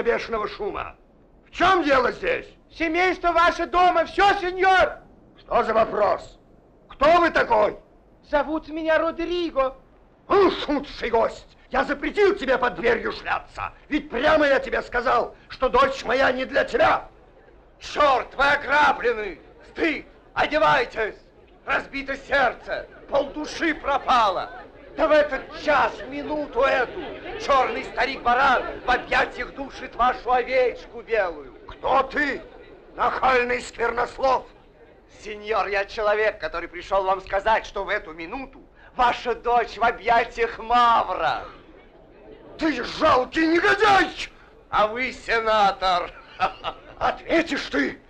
причина бешеного шума? В чем дело здесь? Семейство ваше дома, все, сеньор! Что за вопрос? Кто вы такой? Зовут меня Родриго. Ну, шутший гость, я запретил тебе под дверью шляться. Ведь прямо я тебе сказал, что дочь моя не для тебя. Черт, вы ограблены! Стыд! Одевайтесь! Разбито сердце, полдуши пропало. Да в этот час, минуту эту, черный старик-баран в объятиях душит вашу овечку белую. Кто ты, нахальный сквернослов? Сеньор, я человек, который пришел вам сказать, что в эту минуту ваша дочь в объятиях Мавра. Ты жалкий негодяй! А вы сенатор. Ответишь ты!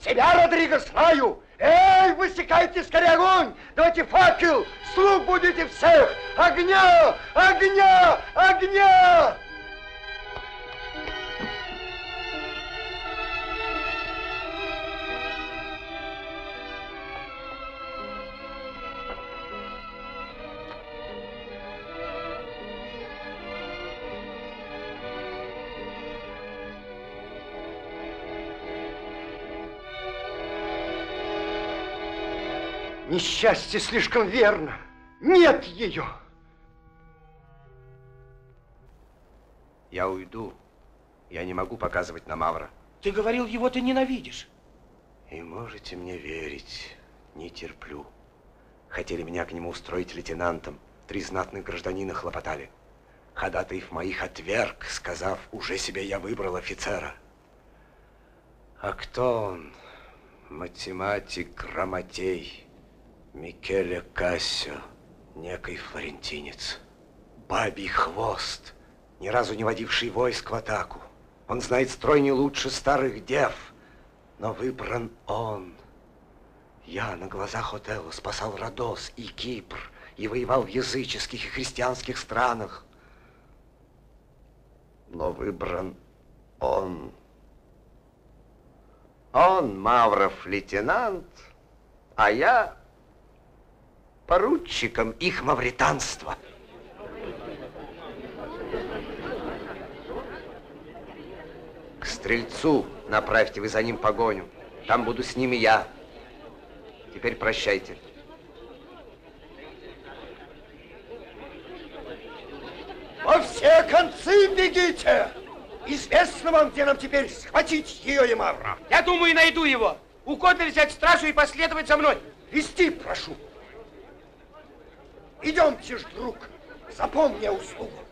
Тебя, Родриго, знаю! Эй, высекайте скорее огонь! Давайте факел! Слуг будете всех! Огня! Огня! Огня! Несчастье слишком верно. Нет ее. Я уйду. Я не могу показывать на Мавра. Ты говорил, его ты ненавидишь. И можете мне верить, не терплю. Хотели меня к нему устроить лейтенантом. Три знатных гражданина хлопотали. Ходатаев моих отверг, сказав, уже себе я выбрал офицера. А кто он? Математик, грамотей. Микеле Кассио, некий флорентинец. Бабий хвост, ни разу не водивший войск в атаку. Он знает строй не лучше старых дев, но выбран он. Я на глазах Отелло спасал Родос и Кипр и воевал в языческих и христианских странах. Но выбран он. Он Мавров лейтенант, а я поручиком их мавританства. К стрельцу направьте вы за ним погоню. Там буду с ними я. Теперь прощайте. Во все концы бегите! Известно вам, где нам теперь схватить ее и Мавра? Я думаю, найду его. Угодно взять стражу и последовать за мной. Вести прошу. Идемте ж, друг, запомни услугу.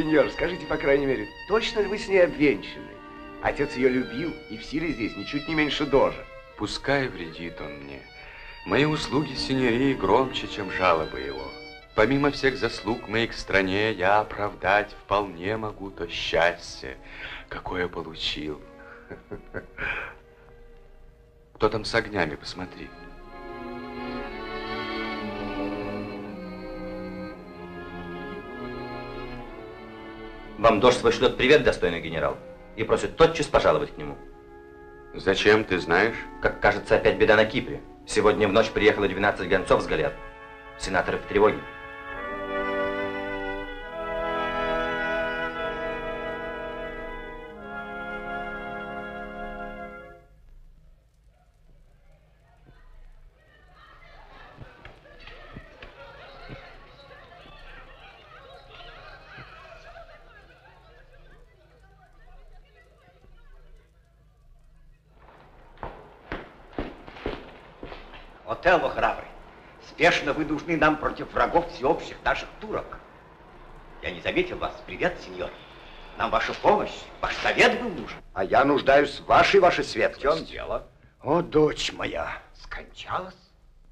Сеньор, скажите, по крайней мере, точно ли вы с ней обвенчаны? Отец ее любил, и в силе здесь ничуть не меньше дожа. Пускай вредит он мне. Мои услуги синерии громче, чем жалобы его. Помимо всех заслуг моих стране, я оправдать вполне могу то счастье, какое получил. Кто там с огнями, посмотри. Вам дождь вышлет привет, достойный генерал, и просит тотчас пожаловать к нему. Зачем, ты знаешь? Как кажется, опять беда на Кипре. Сегодня в ночь приехало 12 гонцов с Галят. Сенаторы в тревоге. Отелло храбрый, спешно вы нужны нам против врагов всеобщих наших турок. Я не заметил вас. Привет, сеньор. Нам ваша помощь, ваш совет был нужен. А я нуждаюсь в вашей, вашей светлости. В чем дело? О, дочь моя. Скончалась?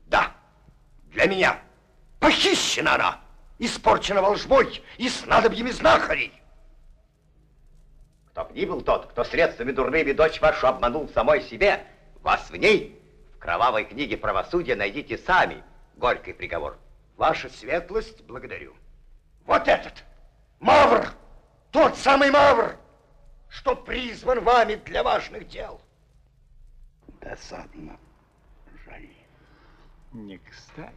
Да, для меня. Похищена она, испорчена волжбой и снадобьями знахарей. Кто б ни был тот, кто средствами дурными дочь вашу обманул самой себе, вас в ней, в кровавой книге правосудия найдите сами горький приговор. Ваша светлость, благодарю. Вот этот, Мавр, тот самый Мавр, что призван вами для важных дел. Досадно. Жаль. Не кстати.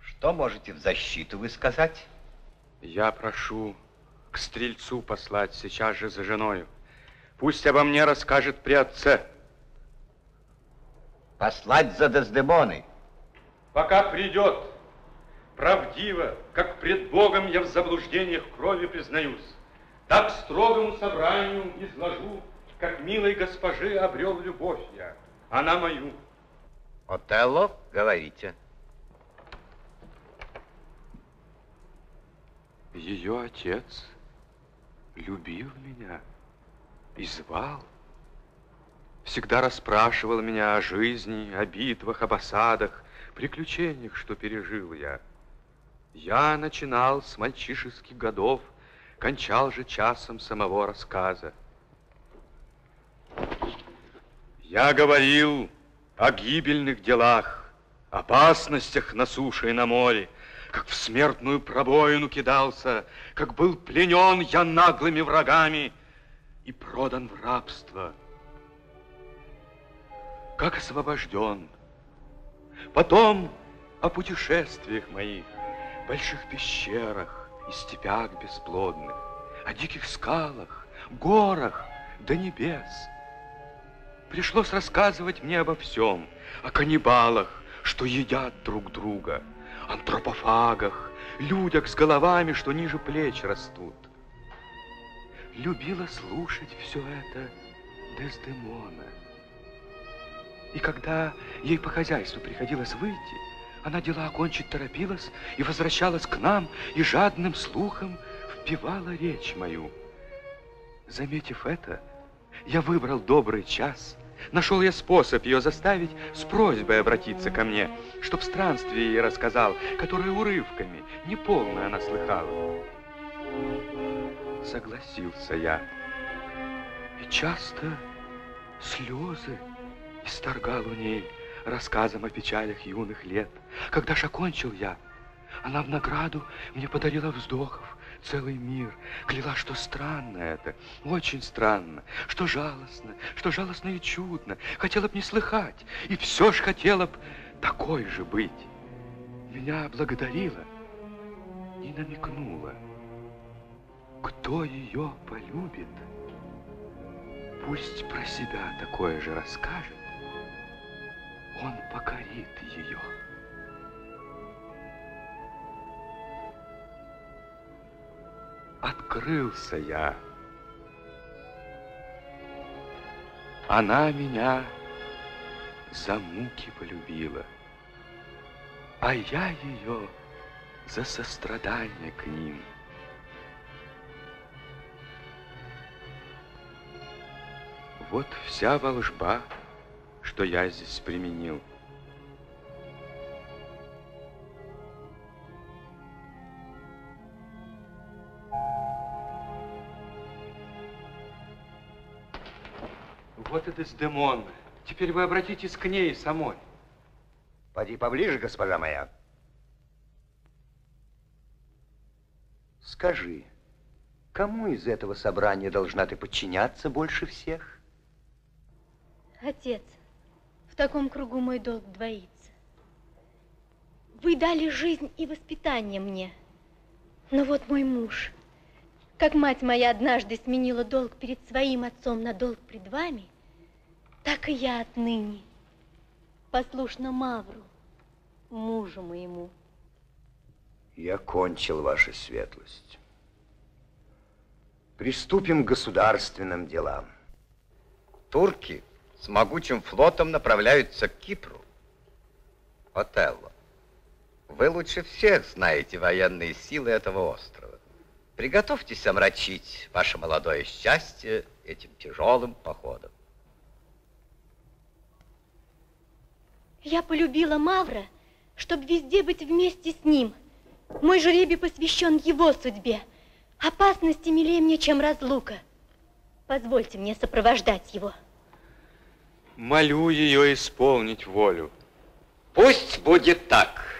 Что можете в защиту вы сказать? Я прошу к стрельцу послать сейчас же за женою. Пусть обо мне расскажет при отце. Послать за Дездемоной. Пока придет, правдиво, как пред Богом я в заблуждениях крови признаюсь, так строгому собранию изложу, как милой госпожи обрел любовь я, она мою. Отелло, говорите. Ее отец любил меня и звал. Всегда расспрашивал меня о жизни, о битвах, об осадах, приключениях, что пережил я. Я начинал с мальчишеских годов, кончал же часом самого рассказа. Я говорил о гибельных делах, опасностях на суше и на море, как в смертную пробоину кидался, как был пленен я наглыми врагами и продан в рабство, как освобожден. Потом о путешествиях моих, больших пещерах и степях бесплодных, о диких скалах, горах до небес. Пришлось рассказывать мне обо всем, о каннибалах, что едят друг друга, антропофагах, людях с головами, что ниже плеч растут. Любила слушать все это Дездемона. И когда ей по хозяйству приходилось выйти, она дела окончить торопилась и возвращалась к нам, и жадным слухом впивала речь мою. Заметив это, я выбрал добрый час, нашел я способ ее заставить с просьбой обратиться ко мне, чтоб странствие ей рассказал, которое урывками, неполно она слыхала. Согласился я, и часто слезы исторгал у ней рассказом о печалях юных лет. Когда ж окончил я, она в награду мне подарила вздохов целый мир. Кляла, что странно это, очень странно, что жалостно, что жалостно и чудно. Хотела б не слыхать, и все ж хотела б такой же быть. Меня благодарила и намекнула, кто ее полюбит, пусть про себя такое же расскажет, он покорит ее. Открылся я. Она меня за муки полюбила, а я ее за сострадание к ним. Вот вся волжба, что я здесь применил. Вот и Дездемон. Теперь вы обратитесь к ней самой. Поди поближе, госпожа моя. Скажи, Кому из этого собрания должна ты подчиняться больше всех? Отец, в таком кругу мой долг двоится. Вы дали жизнь и воспитание мне. Но вот мой муж, как мать моя однажды сменила долг перед своим отцом на долг пред вами, так и я отныне послушна Мавру, мужу моему. Я кончил, ваша светлость. Приступим к государственным делам. Турки с могучим флотом направляются к Кипру. Отелло, вы лучше всех знаете военные силы этого острова. Приготовьтесь омрачить ваше молодое счастье этим тяжелым походом. Я полюбила Мавра, чтобы везде быть вместе с ним. Мой жребий посвящен его судьбе. Опасности милее мне, чем разлука. Позвольте мне сопровождать его. Молю ее исполнить волю. Пусть будет так.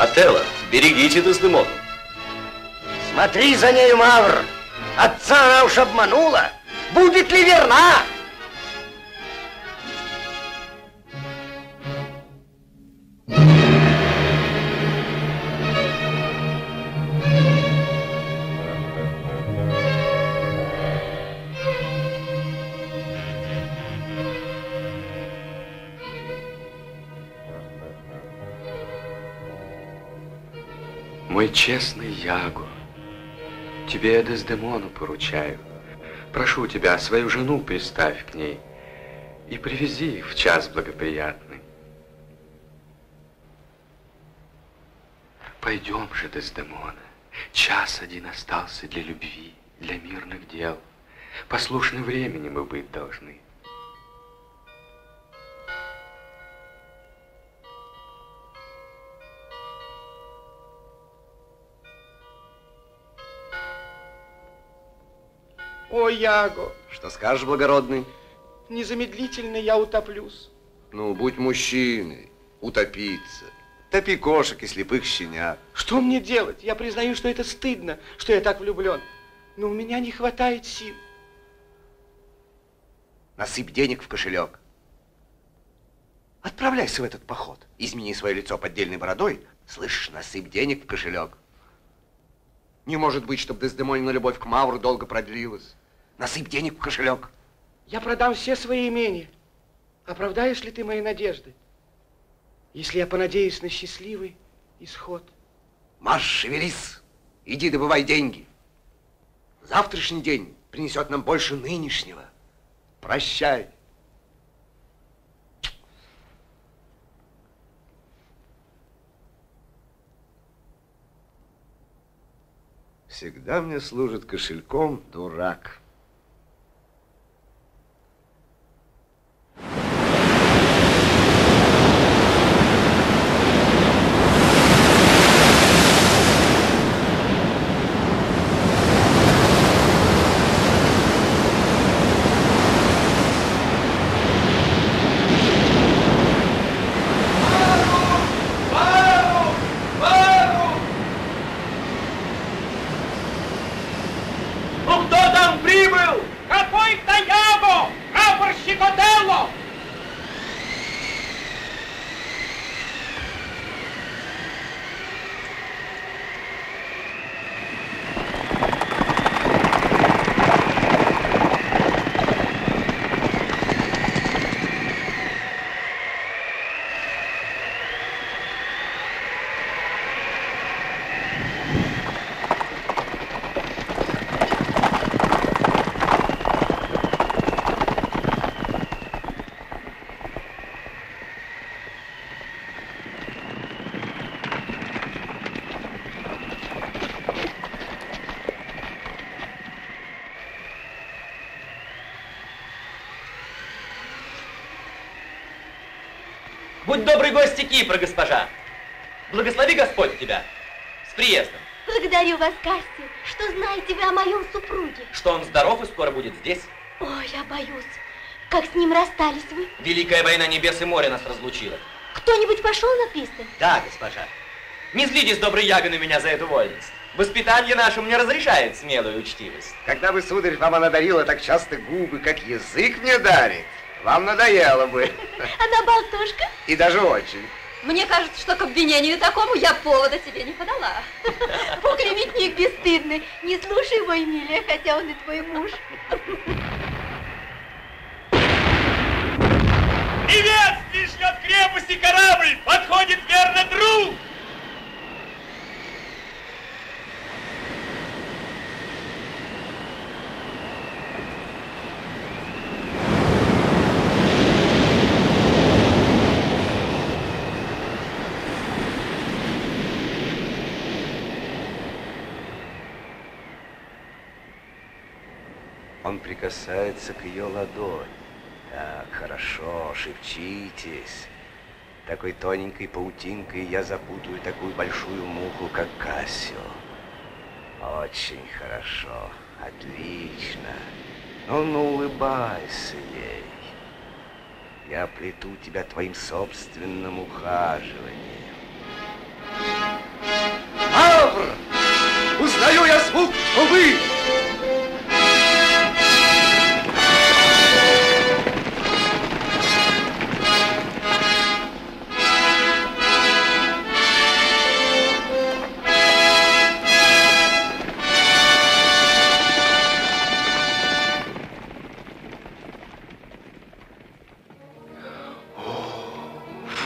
Отелло, берегите Дездемону. Смотри за нею, Мавр. Отца она уж обманула. Будет ли верна? Мой честный Яго, тебе Дездемону поручаю. Прошу тебя, свою жену приставь к ней и привези в час благоприятный. Пойдем же, Дездемона. Час один остался для любви, для мирных дел. Послушны времени мы быть должны. О, Яго, Что скажешь, благородный? незамедлительно я утоплюсь. Ну, будь мужчиной, утопиться. Топи кошек и слепых щенят. Что мне делать? Я признаю, что это стыдно, что я так влюблен. Но у меня не хватает сил. Насыпь денег в кошелек. Отправляйся в этот поход. Измени свое лицо поддельной бородой. Слышишь, насыпь денег в кошелек. Не может быть, чтобы Дездемонина любовь к Мавру долго продлилась. Насыпь денег в кошелек. Я продам все свои имения. Оправдаешь ли ты мои надежды? Если я понадеюсь на счастливый исход. Маш, шевелись. Иди добывай деньги. Завтрашний день принесет нам больше нынешнего. Прощай. Всегда мне служит кошельком дурак. Ну кто там прибыл? Будь добрый гости Кипра, госпожа. Благослови Господь тебя. С приездом. Благодарю вас, Кастя. Что знаете вы о моем супруге? Что он здоров и скоро будет здесь. Ой, я боюсь. Как с ним расстались вы? Великая война небес и моря нас разлучила. Кто-нибудь пошел на пристань? Да, госпожа. Не злитесь, добрый Яго, на меня за эту вольность. Воспитание наше мне разрешает смелую учтивость. Когда бы, сударь, вам она дарила так часто губы, как язык мне дарит, вам надоело бы. Она болтушка? И даже очень. Мне кажется, что к обвинению такому я повода тебе не подала. Клеветник бесстыдный. Не слушай мой Эмилия, хотя он и твой муж. Приветствие шлет крепости корабль! Подходит верно друг! Он прикасается к ее ладони. Так, хорошо, шепчитесь. Такой тоненькой паутинкой я запутаю такую большую муху, как Кассио. Очень хорошо, отлично. Ну, ну, улыбайся ей. Я плету тебя твоим собственным ухаживанием. Мавр! Узнаю я звук, что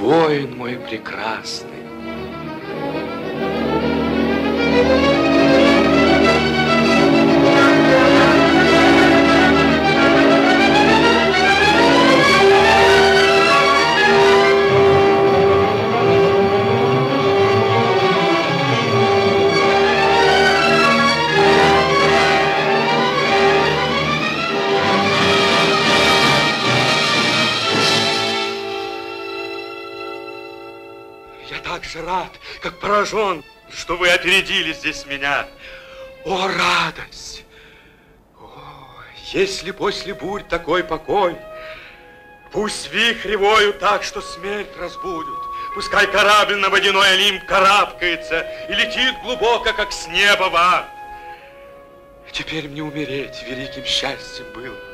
Воин мой прекрасный. Как поражен, что вы опередили здесь меня. О, радость! О, если после бурь такой покой, Пусть вихри воют так, что смерть разбудят. Пускай корабль на водяной Олимп карабкается и летит глубоко, как с неба в ад. теперь мне умереть великим счастьем было.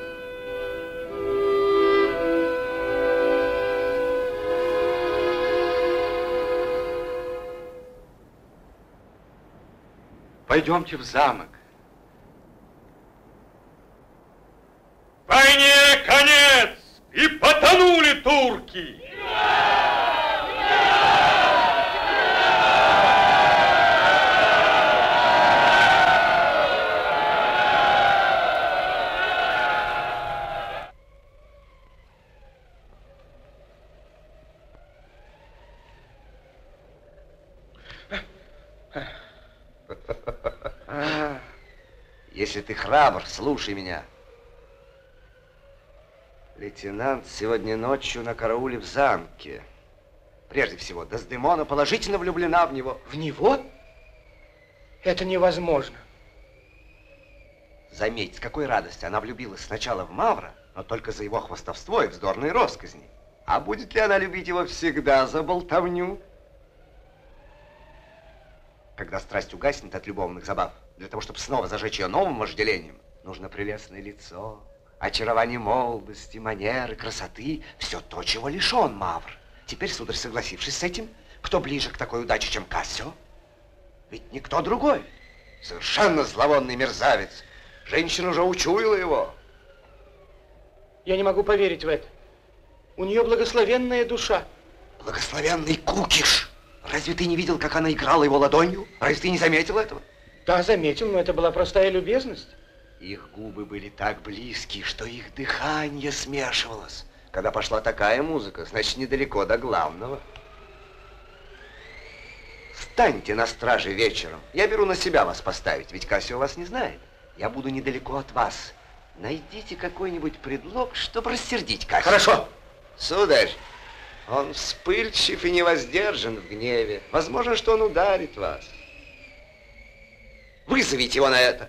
Пойдемте в замок. Войне конец! И потонули турки! А, если ты храбр, слушай меня. Лейтенант сегодня ночью на карауле в замке. Прежде всего, Дездемона положительно влюблена в него. В него? Это невозможно. Заметь, с какой радостью она влюбилась сначала в Мавра, но только за его хвастовство и вздорные росказни. А будет ли она любить его всегда за болтовню? Когда страсть угаснет от любовных забав, для того, чтобы снова зажечь ее новым вожделением, нужно прелестное лицо, очарование молодости, манеры, красоты, все то, чего лишен Мавр. Теперь, сударь, согласившись с этим, кто ближе к такой удаче, чем Кассио? Ведь никто другой. Совершенно зловонный мерзавец. Женщина уже учуяла его. Я не могу поверить в это. У нее благословенная душа. Благословенный кукиш. Разве ты не видел, как она играла его ладонью? Разве ты не заметил этого? Да, заметил, но это была простая любезность. Их губы были так близки, что их дыхание смешивалось. Когда пошла такая музыка, значит, недалеко до главного. Встаньте на страже вечером. Я беру на себя вас поставить, ведь Кассио вас не знает. Я буду недалеко от вас. Найдите какой-нибудь предлог, чтобы рассердить Кассио. Хорошо. Сударь, Он вспыльчив и невоздержан в гневе. Возможно, что он ударит вас. Вызовите его на это.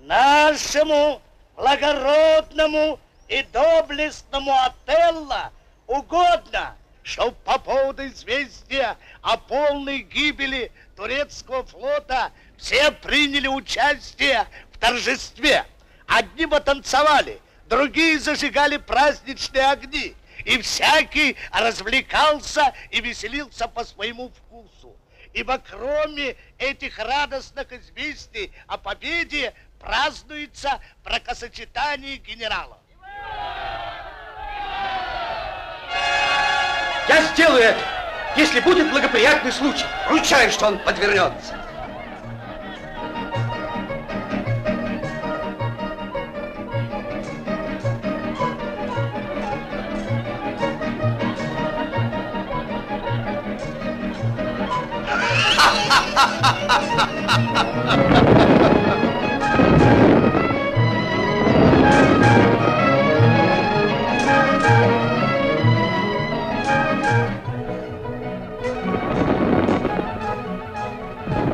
Нашему благородному и доблестному Отелло угодно, чтоб по поводу известия о полной гибели турецкого флота все приняли участие в торжестве. Одни потанцевали, другие зажигали праздничные огни, и всякий развлекался и веселился по своему вкусу. Ибо кроме этих радостных известий о победе празднуется бракосочетание генералов. Я сделаю это, если будет благоприятный случай. Ручаюсь, что он подвернется.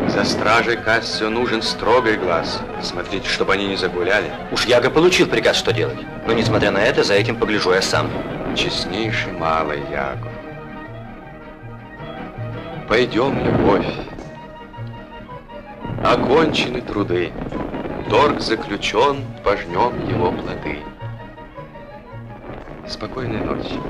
За стражей Кассио нужен строгий глаз. Смотрите, чтобы они не загуляли. Уж Яго получил приказ, что делать. Но, несмотря на это, за этим погляжу я сам. Честнейший малый Яго. Пойдем, любовь. Окончены труды. Торг заключен, пожнем его плоды. Спокойной ночи.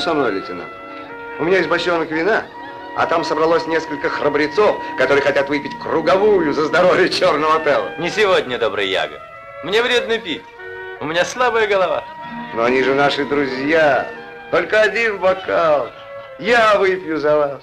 Пойдем со мной, лейтенант. У меня есть бочонок вина, а там собралось несколько храбрецов, которые хотят выпить круговую за здоровье черного тела. Не сегодня, добрый Яго. Мне вредно пить. У меня слабая голова. Но они же наши друзья. Только один бокал. Я выпью за вас.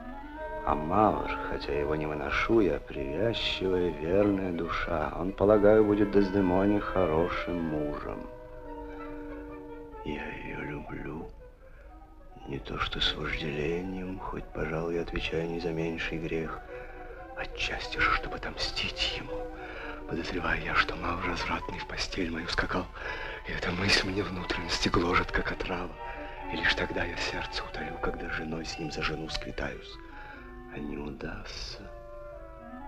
А Мавр, хотя его не выношу я, привязчивая, верная душа. Он, полагаю, будет Дездемоне хорошим мужем. Я ее люблю. Не то что с вожделением, хоть, пожалуй, отвечаю не за меньший грех. Отчасти же, чтобы отомстить ему. Подозреваю я, что Мавр развратный в постель мою скакал, и эта мысль мне внутренности гложет, как отрава. И лишь тогда я сердце утолю, когда женой с ним за жену сквитаюсь. А не удастся.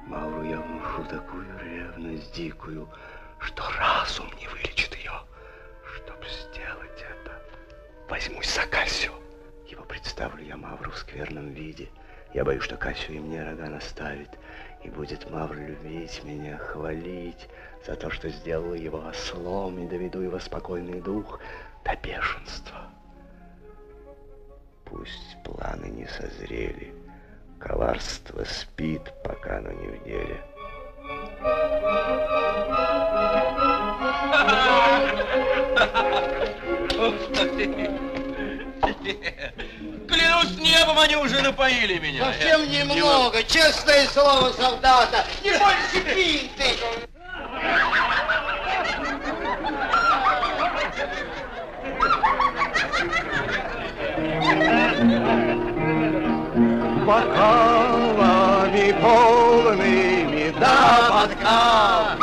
Мавру я внушу такую ревность дикую, что разум не вылечит ее. Чтоб сделать это, возьмусь за Кассио. Его представлю я Мавру в скверном виде. Я боюсь, что Кассио и мне рога наставит. И будет Мавр любить меня, хвалить за то, что сделал его ослом и доведу его спокойный дух до бешенства. Пусть планы не созрели, коварство спит, пока оно не в деле. Клянусь небом, они уже напоили меня. Совсем немного, честное слово солдата. Не больше пинты. Бокалами полными до подка.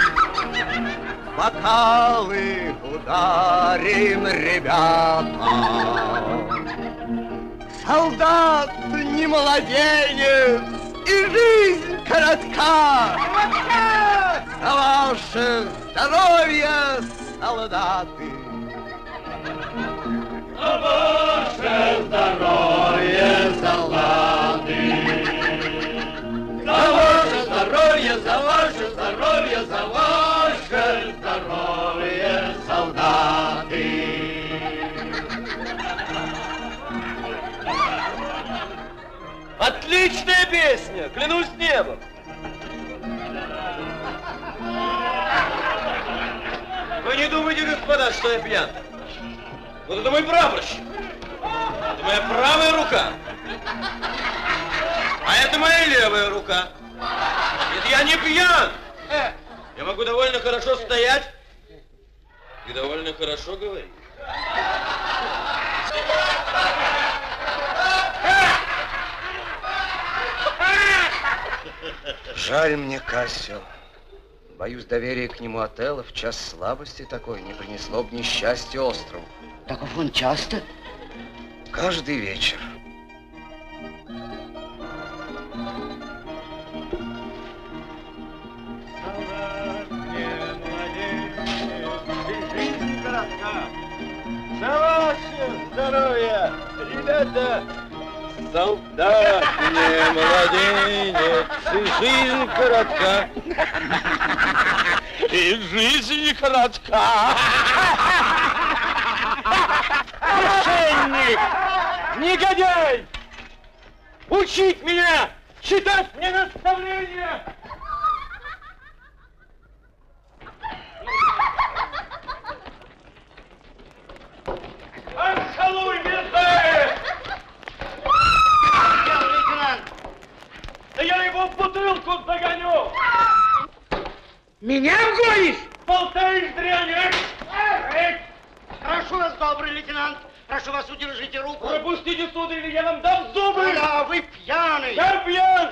Бокалы ударим, ребята. Солдат не младенец, и жизнь коротка. За ваше здоровье, солдаты! За ваше здоровье, солдаты! За ваше здоровье, за ваше здоровье, солдаты! Отличная песня, клянусь небом. Вы не думайте, господа, что я пьян. Вот это мой прапорщик. Это моя правая рука. А это моя левая рука. Нет, я не пьян. Я могу довольно хорошо стоять и довольно хорошо говорить. Жаль мне Кассио. Боюсь, доверие к нему Отелло в час слабости такой не принесло бы несчастья острову. Таков он часто? Каждый вечер. За ваше здоровье, ребята! Солдат не младенец, и жизнь коротка. И жизнь коротка. Мошенник! Негодяй! Учить меня! Читать мне наставления! Аншалуй, мерзавец! лейтенант! Да я его в бутылку загоню! Меня вгонишь? Болтаешь, дрянь! Эй! Прошу вас, добрый лейтенант, прошу вас, удержите руку. Пропустите, сударь, или я вам дам зубы! Да, вы пьяный. Я пьян!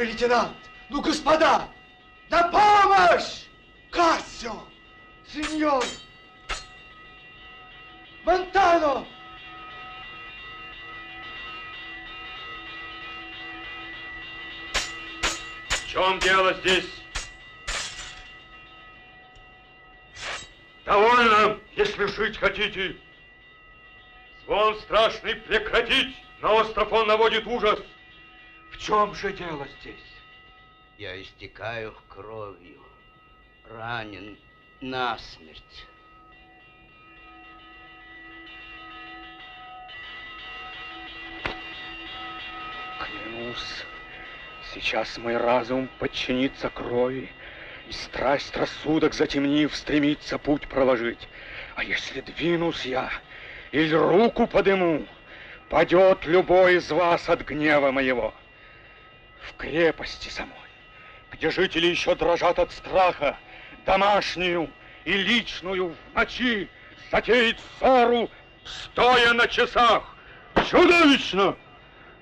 Добрый лейтенант, ну, господа, на помощь! Кассио, сеньор, Монтано! В чем дело здесь? Довольно, если жить хотите. Звон страшный прекратить. На остров он наводит ужас. В чем же дело здесь? Я истекаю кровью, ранен насмерть. Клянусь, сейчас мой разум подчинится крови, и страсть рассудок затемнив, стремится путь проложить. А если двинусь я или руку подыму, падет любой из вас от гнева моего. В крепости самой, где жители еще дрожат от страха, домашнюю и личную в ночи затеять ссору, стоя на часах. Чудовищно!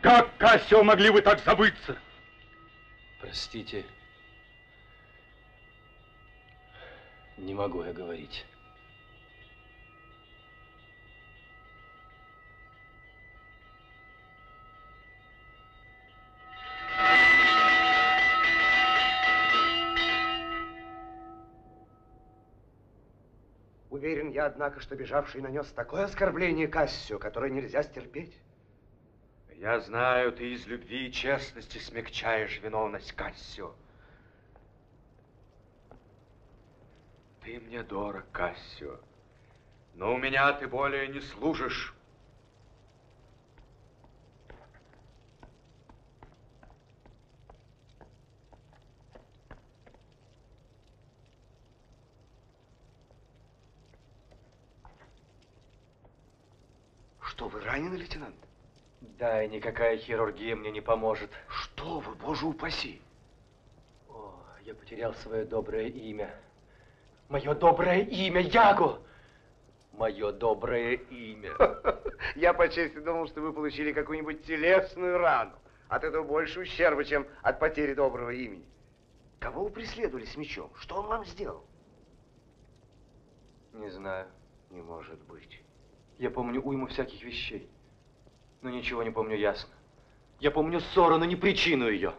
Как, Кассио, могли вы так забыться? Простите, не могу я говорить. Уверен я, однако, что бежавший нанес такое оскорбление Кассио, которое нельзя стерпеть. Я знаю, ты из любви и честности смягчаешь виновность Кассио. Ты мне дорог, Кассио, но у меня ты более не служишь. Что, вы ранены, лейтенант? Да, и никакая хирургия мне не поможет. Что вы, боже упаси! О, я потерял свое доброе имя. Мое доброе имя, Яго! Мое доброе имя. Я по чести думал, что вы получили какую-нибудь телесную рану. От этого больше ущерба, чем от потери доброго имени. Кого вы преследовали с мечом? Что он вам сделал? Не знаю. Не может быть. Я помню уйму всяких вещей, но ничего не помню ясно. Я помню ссору, но не причину ее.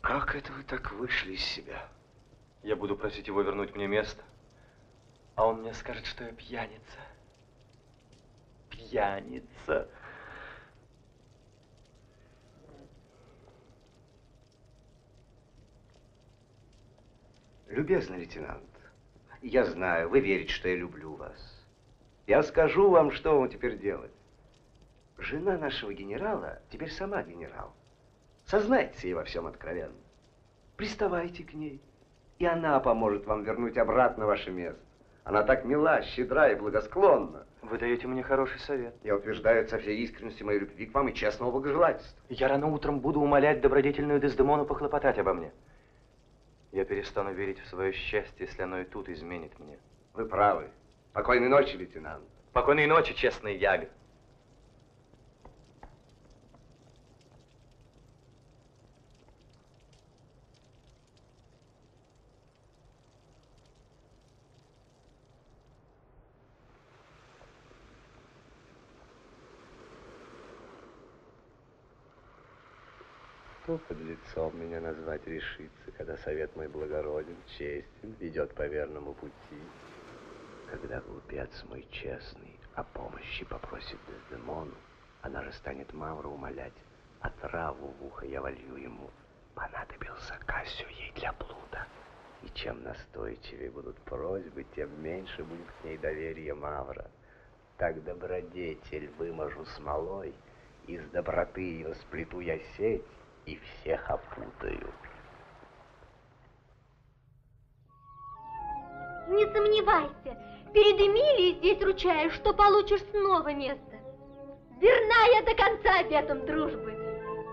Как это вы так вышли из себя? Я буду просить его вернуть мне место, а он мне скажет, что я пьяница. Пьяница. Любезный лейтенант, я знаю, вы верите, что я люблю вас. Я скажу вам, что вам теперь делать. Жена нашего генерала теперь сама генерал. Сознайтесь ей во всем откровенно. Приставайте к ней, и она поможет вам вернуть обратно ваше место. Она так мила, щедра и благосклонна. Вы даете мне хороший совет. Я утверждаю со всей искренностью моей любви к вам и честного благожелательства. Я рано утром буду умолять добродетельную Дездемону похлопотать обо мне. Я перестану верить в свое счастье, если оно и тут изменит мне. Вы правы. Спокойной ночи, лейтенант. Спокойной ночи, честный Яга. Кто под лицом меня назвать решится, когда совет мой благороден, честен, ведет по верному пути? Когда глупец мой честный о помощи попросит Дездемону, она же станет Мавру умолять, а траву в ухо я волью ему. Понадобился Кассию ей для блуда. И чем настойчивее будут просьбы, тем меньше будет к ней доверие Мавра. Так добродетель выможу смолой, из доброты ее сплету я сеть и всех опутаю. Не сомневайся, перед Эмилией здесь ручаюсь, что получишь снова место. Верна я до конца обетом дружбы.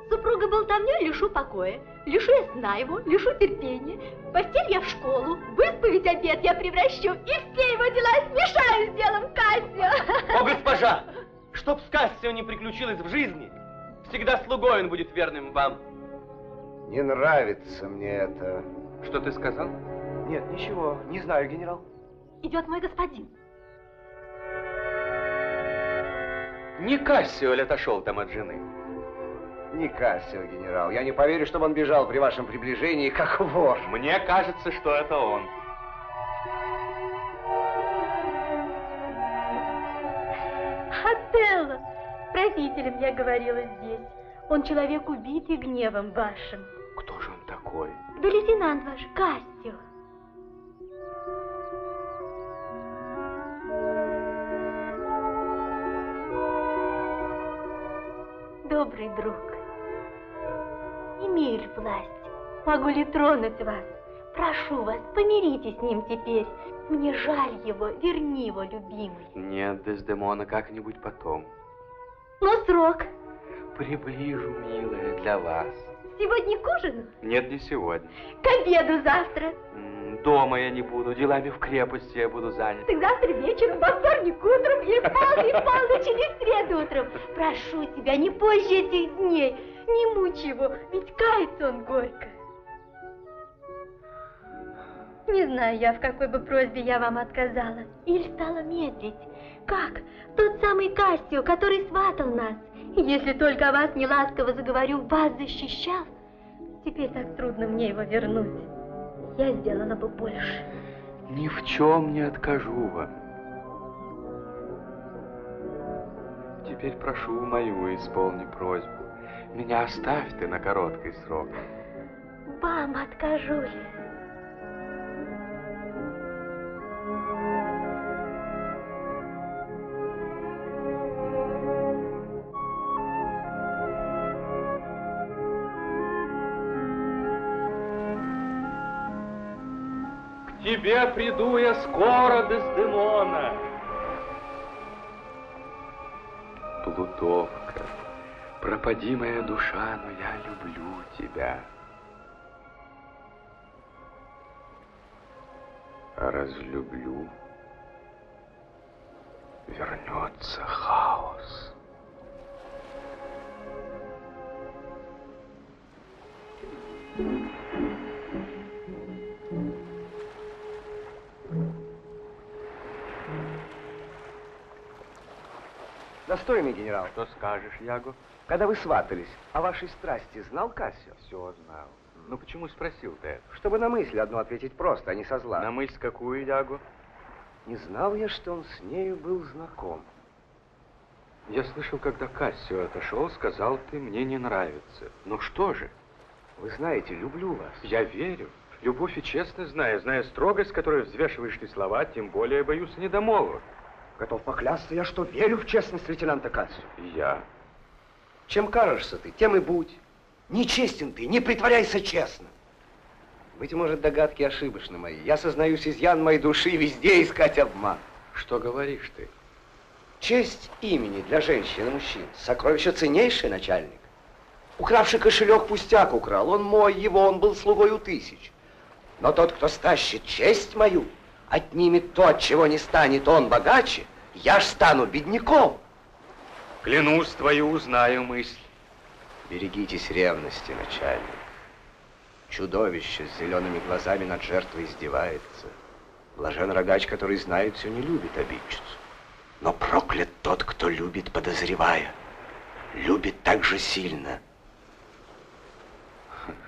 Супруга болтовней лишу покоя, лишу я сна его, лишу терпения. Постель я в школу, в исповедь обед я превращу, и все его дела смешаю с делом Кассио. О, госпожа, чтоб с Кассио не приключилось в жизни, всегда слугой он будет верным вам. Не нравится мне это. Что ты сказал? Нет, ничего, не знаю, генерал. Идет мой господин. Не Кассио ли отошел там от жены? Не Кассио, генерал. Я не поверю, чтобы он бежал при вашем приближении, как вор. Мне кажется, что это он. Отелло, правителем я говорила здесь. Он человек убитый гневом вашим. Кто же он такой? Да лейтенант ваш, Кастио. Добрый друг, имею ли власть? Могу ли тронуть вас? Прошу вас, помиритесь с ним теперь. Мне жаль его, верни его, любимый. Нет, Дездемона, как-нибудь потом. Но срок. Приближу, милая, для вас. Сегодня к ужину? Нет, не сегодня. К обеду завтра. Дома я не буду, делами в крепости я буду занят. Так завтра вечером, во вторник утром и в полночь, и в полночь, или в среду утром. Прошу тебя, не позже этих дней. Не мучь его, ведь кается он горько. Не знаю я, в какой бы просьбе я вам отказала. Или стала медлить. Как? Тот самый Кассио, который сватал нас. Если только о вас не ласково заговорю, вас защищал. Теперь так трудно мне его вернуть. Я сделала бы больше. Ни в чем не откажу вам. Теперь прошу мою, исполни просьбу. Меня оставь ты на короткий срок. Вам откажу тебе приду я скоро, Дездемона. Плутовка, пропади моя душа, но я люблю тебя. А разлюблю, вернется хаос. Достойный генерал. Что скажешь, Яго? Когда вы сватались, о вашей страсти знал Кассио? Все знал. Ну почему спросил ты это? Чтобы на мысль одну ответить просто, а не со зла. На мысль какую, Яго? Не знал я, что он с нею был знаком. Я слышал, когда Кассио отошел, сказал ты, мне не нравится. Ну что же? Вы знаете, люблю вас. Я верю. Любовь и честность знаю, зная строгость, которой взвешиваешь ты слова, тем более боюсь недомолвок. Готов поклясться я, что верю в честность лейтенанта. И я. Чем кажешься ты, тем и будь. Нечестен ты, не притворяйся честно. Быть может, догадки ошибочны мои. Я сознаюсь, изъян моей души везде искать обман. Что говоришь ты? Честь имени для женщин и мужчин. Сокровище ценнейший начальник. Укравший кошелек пустяк украл. Он мой, его, он был слугой у тысяч. Но тот, кто стащит честь мою, отнимет то, от чего не станет он богаче, я ж стану бедняком. Клянусь твою, узнаю мысль. Берегитесь ревности, начальник. Чудовище с зелеными глазами над жертвой издевается. Блажен рогач, который знает все, не любит обидчицу. Но проклят тот, кто любит, подозревая. Любит так же сильно.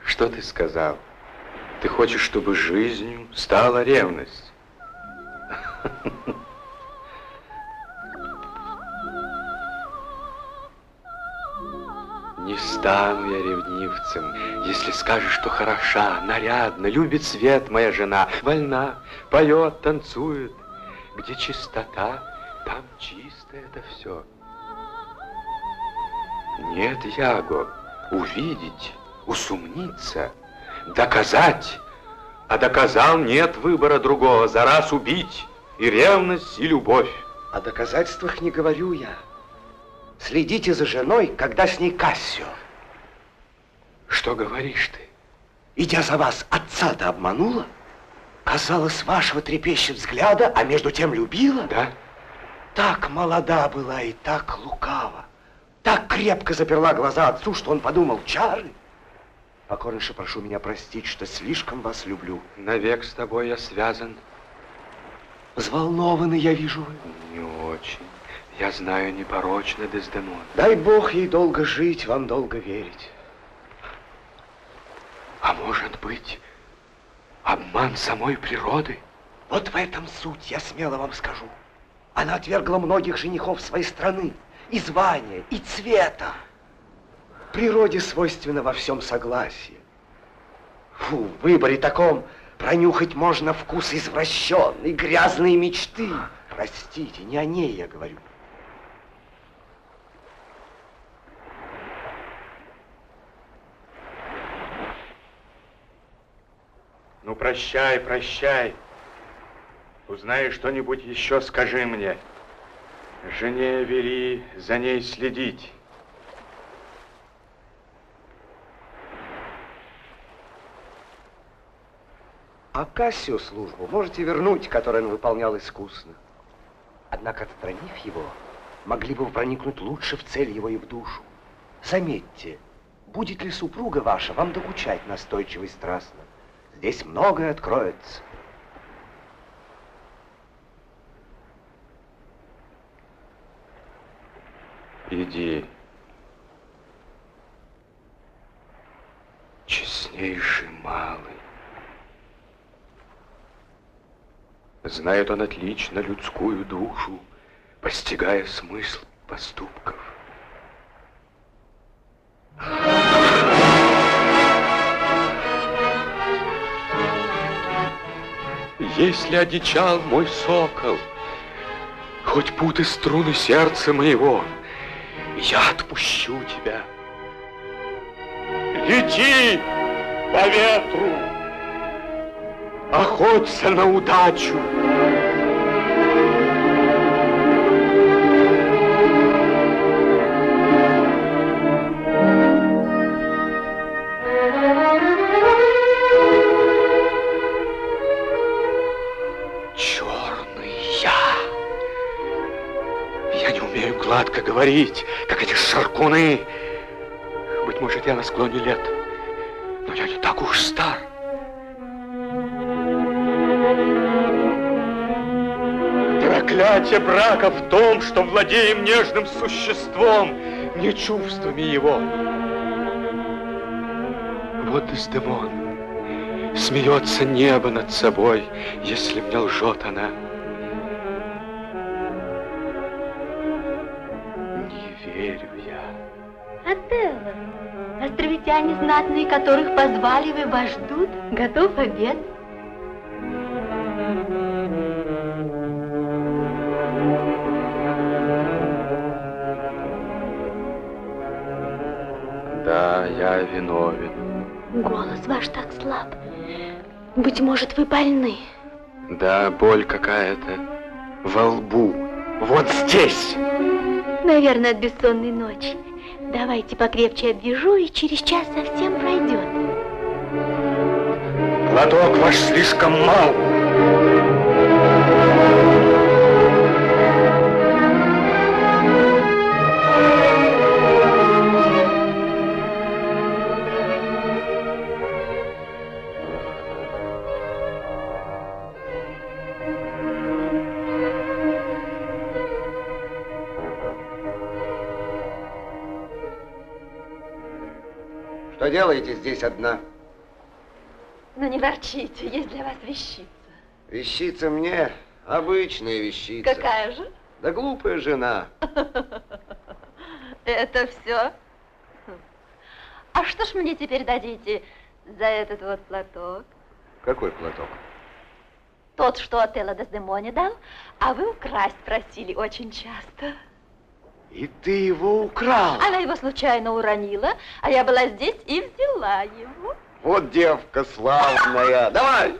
Что ты сказал? Ты хочешь, чтобы жизнью стала ревность? Не стану я ревнивцем, если скажешь, что хороша, нарядна, любит свет моя жена, вольна, поет, танцует. Где чистота, там чисто это все. Нет, Яго, увидеть, усомниться, доказать. А доказал, нет выбора другого, за раз убить и ревность, и любовь. О доказательствах не говорю я. Следите за женой, когда с ней Кассио. Что говоришь ты? Идя за вас, отца-то обманула? Казалось, вашего трепещет взгляда, а между тем любила? Да. Так молода была и так лукава. Так крепко заперла глаза отцу, что он подумал, чары. Покорнейше прошу меня простить, что слишком вас люблю. Навек с тобой я связан. Взволнованы, я вижу вы. Не очень. Я знаю непорочно Дездемон. Дай Бог ей долго жить, вам долго верить. А может быть, обман самой природы? Вот в этом суть, я смело вам скажу. Она отвергла многих женихов своей страны, и звания, и цвета. Природе свойственно во всем согласие. Фу, в выборе таком пронюхать можно вкус извращенный, грязные мечты. Простите, не о ней я говорю. Ну, прощай, прощай. Узнаешь что-нибудь еще, скажи мне. Жене вели за ней следить. А Кассию службу можете вернуть, которую он выполнял искусно. Однако, отстранив его, могли бы вы проникнуть лучше в цель его и в душу. Заметьте, будет ли супруга ваша вам докучать настойчиво и страстно? Здесь многое откроется. Иди. Честнейший малый. Знает он отлично людскую душу, постигая смысл поступков. Если одичал мой сокол, хоть путы струны сердца моего, я отпущу тебя. Лети по ветру, охоться на удачу. Говорить, как эти шаркуны. Быть может, я на склоне лет, но я не так уж стар. Проклятие брака в том, что владеем нежным существом, не чувствами его. Вот Дездемон. Смеется небо над собой, если мне лжет она. Островитяне знатные, которых позвали вы, вас ждут. Готов обед. Да, я виновен. Голос ваш так слаб. Быть может, вы больны. Да, боль какая-то во лбу. Вот здесь. Наверное, от бессонной ночи. Давайте покрепче обвяжу, и через час совсем пройдет. Платок ваш слишком мал. Делаете здесь одна? Ну не ворчите, есть для вас вещица. Вещица мне обычная вещица. Какая же? Да глупая жена. Это все? А что ж мне теперь дадите за этот вот платок? Какой платок? Тот, что Отелло Дездемоне дал, а вы украсть просили очень часто. И ты его украл? Она его случайно уронила, а я была здесь и взяла его. Вот девка славная. Давай!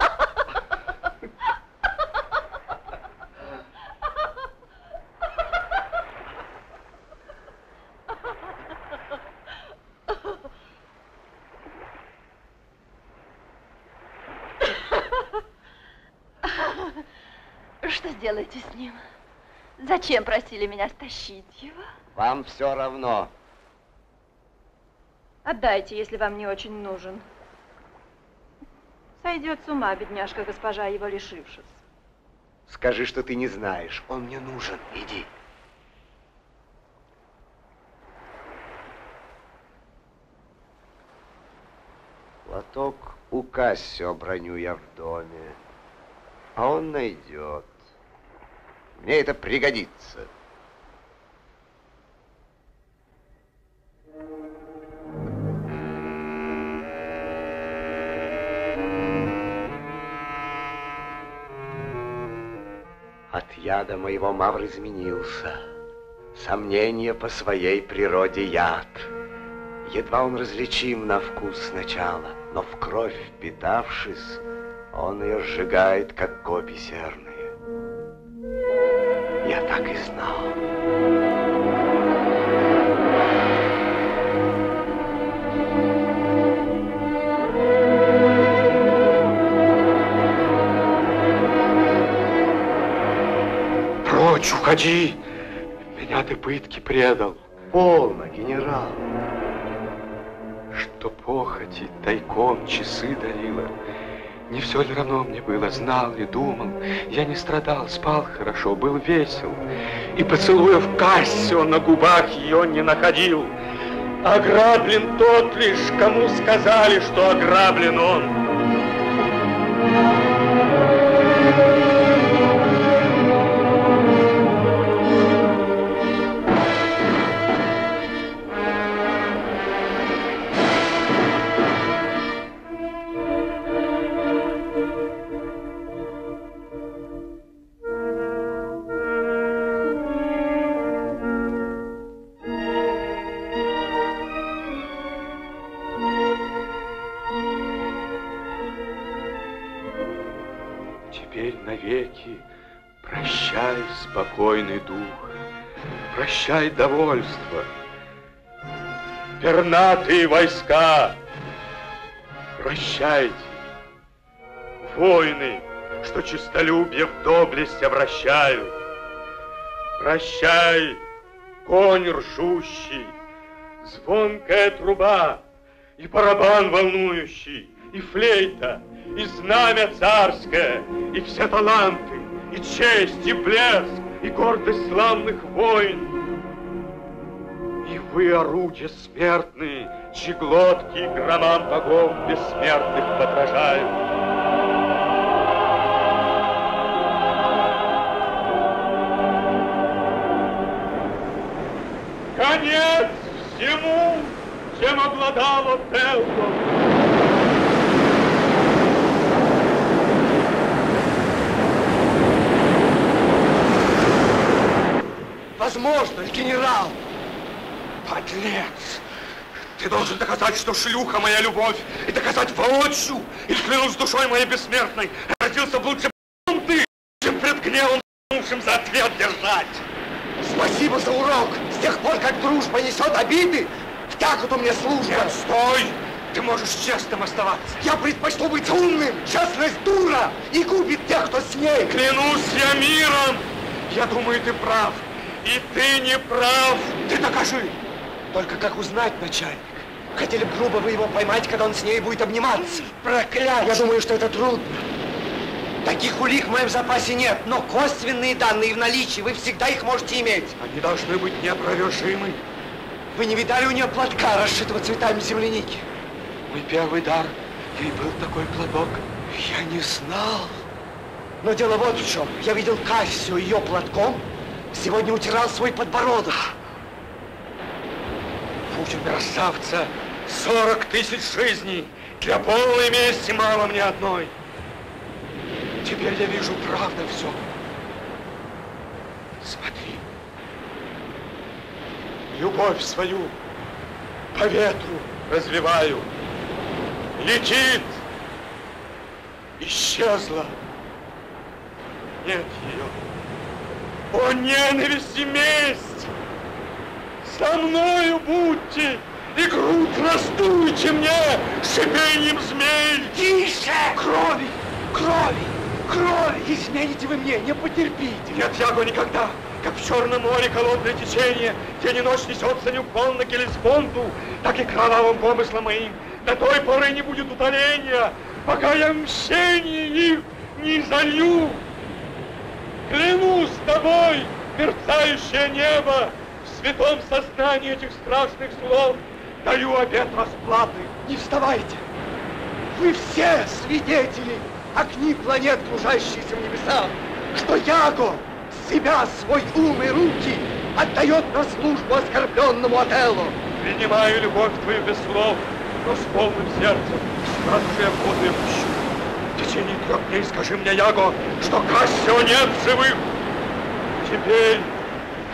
Что сделаете с ним? Зачем просили меня стащить его? Вам все равно. Отдайте, если вам не очень нужен. Сойдет с ума, бедняжка госпожа, его лишившись. Скажи, что ты не знаешь. Он мне нужен. Иди. Платок у Кассио броню я в доме, а он найдет. Мне это пригодится. От яда моего Мавр изменился. Сомнение по своей природе яд. Едва он различим на вкус сначала, но в кровь впитавшись, он ее сжигает, как копи серные. Я так и знал. Прочь уходи! Меня ты пытки предал. Полно, генерал. Что похоти тайком часы дарила. Не все ли равно мне было, знал ли, думал. Я не страдал, спал хорошо, был весел. И поцелуев Кассио на губах ее не находил. Ограблен тот лишь, кому сказали, что ограблен он. Прощай довольство. Пернатые войска, прощайте. Войны, что честолюбие в доблесть обращают. Прощай, конь ржущий, звонкая труба, и барабан волнующий, и флейта, и знамя царское, и все таланты, и честь, и блеск, и гордость славных войн. И вы, орудия смертные, чьи глотки громам богов бессмертных подражают. Конец всему, чем обладала Телко. Возможно ли, генерал? Подлец! Ты должен доказать, что шлюха моя любовь, и доказать воочию, и клянусь душой моей бессмертной, родился в лучшем ты, чем пред гневом ушим за ответ держать. Спасибо за урок. С тех пор, как дружба несет обиды, в тяготу мне служба. Нет, стой! Ты можешь честным оставаться. Я предпочту быть умным. Честность дура и губит тех, кто с ней. Клянусь я миром. Я думаю, ты прав. И ты не прав. Ты докажи. Только как узнать, начальник? Хотели бы грубо вы его поймать, когда он с ней будет обниматься. Проклятие! Я думаю, что это трудно. Таких улик в моем запасе нет, но косвенные данные в наличии, вы всегда их можете иметь. Они должны быть неопровержимы. Вы не видали у нее платка, расшитого цветами земляники? Мой первый дар, ей был такой платок. Я не знал. Но дело вот в чем. Я видел Кассию ее платком, сегодня утирал свой подбородок. У мерзавца 40 тысяч жизней. Для полной мести мало мне одной. Теперь я вижу правда все. Смотри. Любовь свою по ветру развиваю. Летит. Исчезла. Нет ее. О, ненависть и месть! Со мною будьте, и грудь раздуйте мне шипением змей. Тише! Крови! Крови! Крови! Измените вы мне, не потерпите. Нет, Яго, никогда. Как в Черном море холодное течение, день и ночь несется неуклонно к Гелеспонту, так и кровавым помыслом моим до той поры не будет утоления, пока я мщение их не залью. Клянусь тобой, мерцающее небо, святом сознании этих страшных слов даю обет расплаты. Не вставайте! Вы все свидетели огни планет, кружащихся в небесах, что Яго себя, свой ум и руки отдает на службу оскорбленному Отеллу. Принимаю любовь твою без слов, но с полным сердцем, страшие воды пущу. В течение трех дней скажи мне, Яго, что Кассио нет живых. Теперь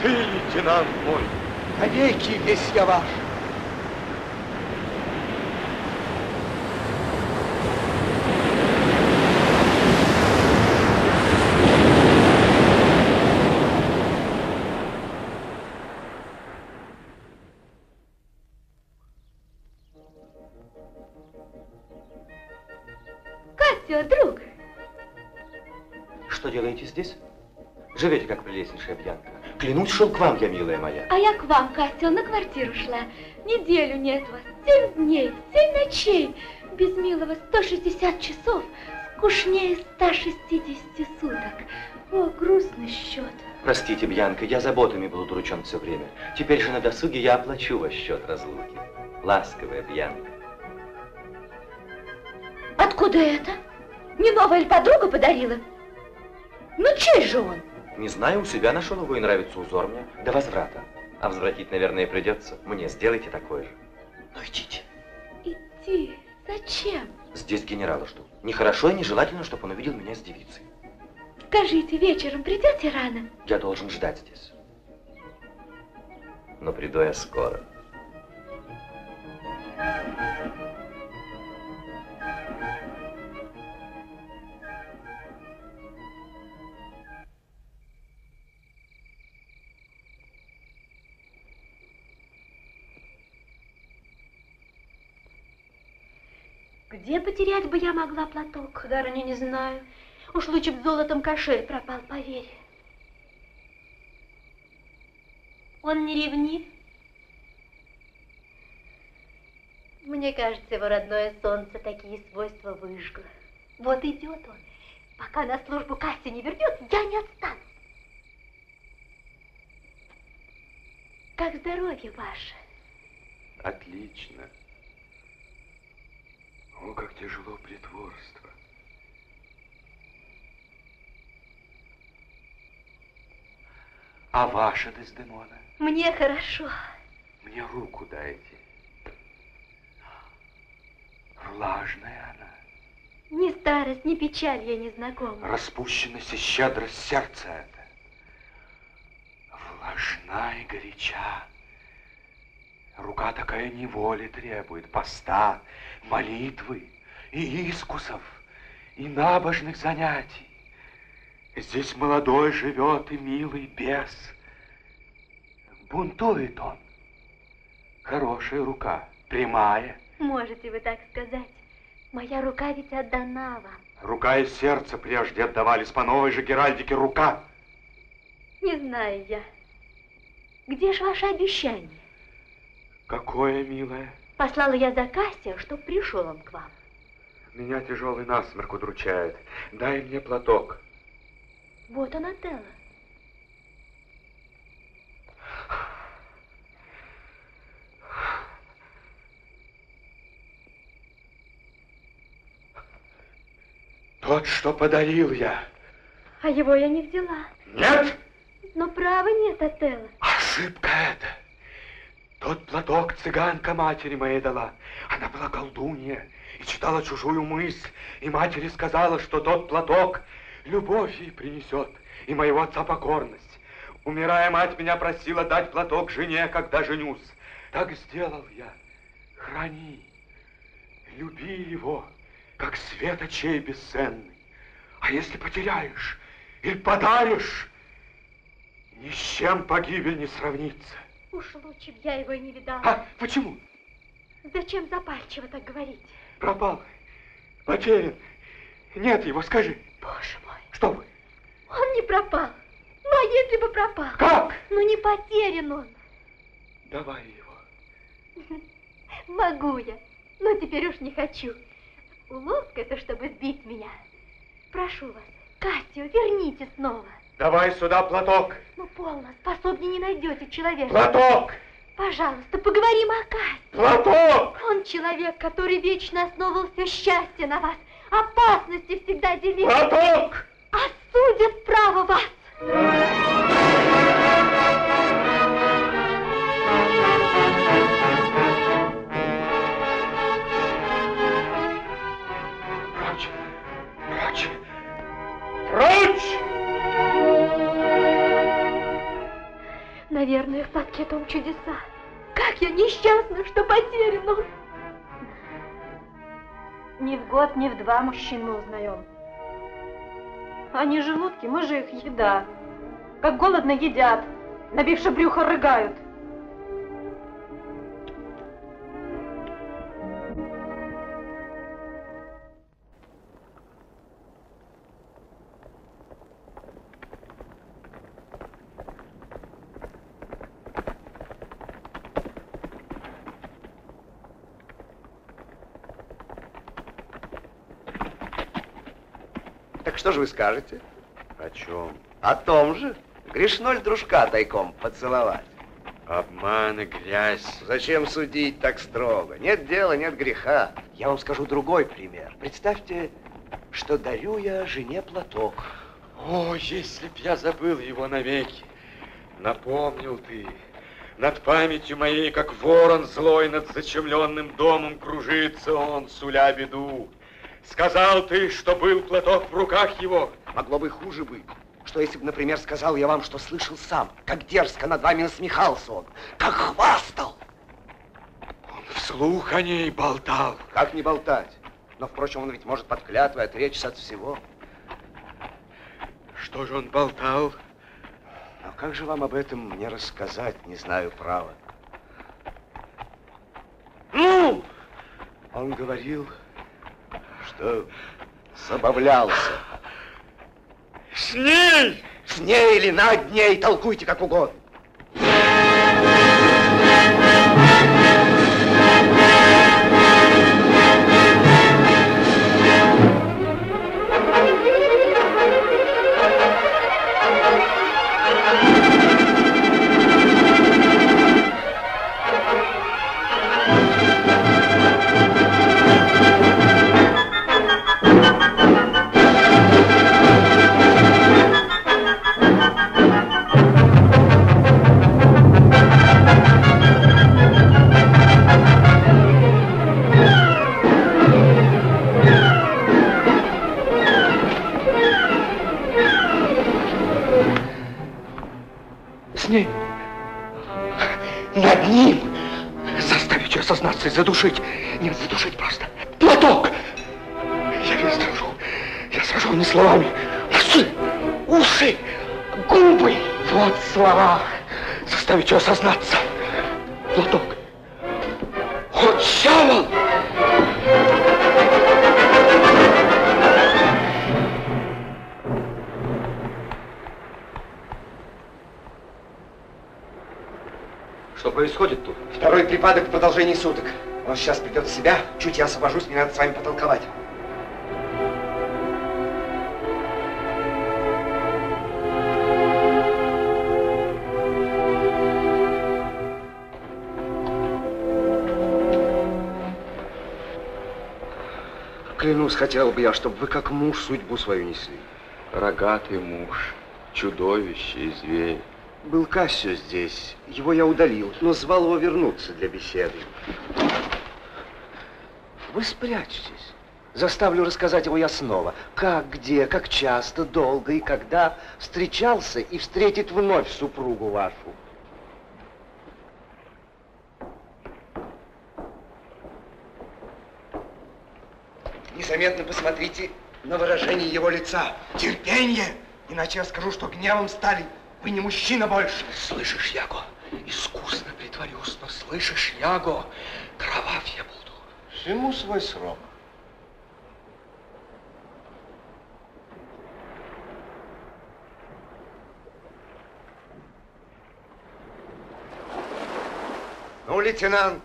ты, лейтенант мой. Навеки весь я ваш. Костя, друг! Что делаете здесь? Живете, как прелестнейшая бьянка. Клянусь, шел к вам я, милая моя. А я к вам, Кассио, на квартиру шла. Неделю нет вас, семь дней, семь ночей. Без милого 160 часов, скучнее 160 суток. О, грустный счет. Простите, Бьянка, я заботами был удручен все время. Теперь же на досуге я оплачу ваш счет разлуки. Ласковая Бьянка. Откуда это? Не новая ли подруга подарила? Ну, чей же он? Не знаю, у себя нашел его и нравится узор мне. До возврата. А возвратить, наверное, придется. Мне сделайте такой же. Ну, идите. Идти? Зачем? Здесь генерала ждут. Нехорошо и нежелательно, чтобы он увидел меня с девицей. Скажите, вечером придете рано? Я должен ждать здесь. Но приду я скоро. Где потерять бы я могла платок? Дарыня, не знаю. Уж лучше б золотом кошель пропал, поверь. Он не ревнив? Мне кажется, его родное солнце такие свойства выжгло. Вот идет он. Пока на службу Касси не вернется, я не отстану. Как здоровье ваше? Отлично. О, как тяжело притворство. А ваша Дездемона? Мне хорошо. Мне руку дайте. Влажная она. Ни старость, ни печаль я не знакома. Распущенность и щедрость сердца это. Влажна и горяча. Рука такая неволи требует, поста, молитвы и искусов, и набожных занятий. Здесь молодой живет и милый бес. Бунтует он. Хорошая рука, прямая. Можете вы так сказать. Моя рука ведь отдана вам. Рука и сердце прежде отдавались по новой же Геральдике рука. Не знаю я. Где же ваше обещание? Какое, милое? Послала я за Кассио, чтоб пришел он к вам. Меня тяжелый насморк удручает. Дай мне платок. Вот он, Отелло. Тот, что подарил я. А его я не взяла. Нет? Но права нет, Отелло. Ошибка это. Тот платок цыганка матери моей дала. Она была колдунья и читала чужую мысль. И матери сказала, что тот платок любовь ей принесет и моего отца покорность. Умирая, мать меня просила дать платок жене, когда женюсь. Так сделал я. Храни, люби его, как свет очей бесценный. А если потеряешь или подаришь, ни с чем погибель не сравнится. Уж лучше б я его и не видала. А почему? Зачем запальчиво так говорить? Пропал, потерян. Нет его, скажи. Боже мой. Что вы? Он не пропал. Ну, а если бы пропал? Как? Ну, не потерян он. Давай его. Могу я, но теперь уж не хочу. Уловка это, чтобы сбить меня. Прошу вас, Кассио, верните снова. Давай сюда платок. Ну, полно, способнее не найдете человека. Платок! Пожалуйста, поговорим о Кассе. Платок! Он человек, который вечно основывал все счастье на вас. Опасности всегда делил. Платок! Осудит право вас. Наверное, в платке том чудеса. Как я несчастна, что потерян он. Ни в год, ни в два мужчин мы узнаем. Они желудки, мы же их еда. Как голодно едят, набивши брюхо рыгают. Что же вы скажете? О чем? О том же. Грешно ли дружка тайком поцеловать? Обман и грязь. Зачем судить так строго? Нет дела, нет греха. Я вам скажу другой пример. Представьте, что дарю я жене платок. О, если б я забыл его навеки. Напомнил ты. Над памятью моей, как ворон злой над зачемленным домом, кружится он, суля беду. Сказал ты, что был платок в руках его. Могло бы хуже быть. Что если бы, например, сказал я вам, что слышал сам, как дерзко над вами насмехался он, как хвастал. Он вслух о ней болтал. Как не болтать? Но, впрочем, он ведь может под клятвой отречься от всего. Что же он болтал? Но как же вам об этом мне рассказать, не знаю права. Ну! Он говорил, что забавлялся. С ней! С ней или над ней, толкуйте как угодно. Вы как муж судьбу свою несли. Рогатый муж, чудовище и зверь. Был Кассио здесь, его я удалил, но звал его вернуться для беседы. Вы спрячьтесь. Заставлю рассказать его я снова. Как, где, как часто, долго и когда встречался и встретит вновь супругу вашу. Незаметно посмотрите на выражение его лица. Терпение! Иначе я скажу, что гневом стали. Вы не мужчина больше. Слышишь, Яго? Искусно притворюсь, но слышишь, Яго? Кровав я буду. Всему свой срок. Ну, лейтенант,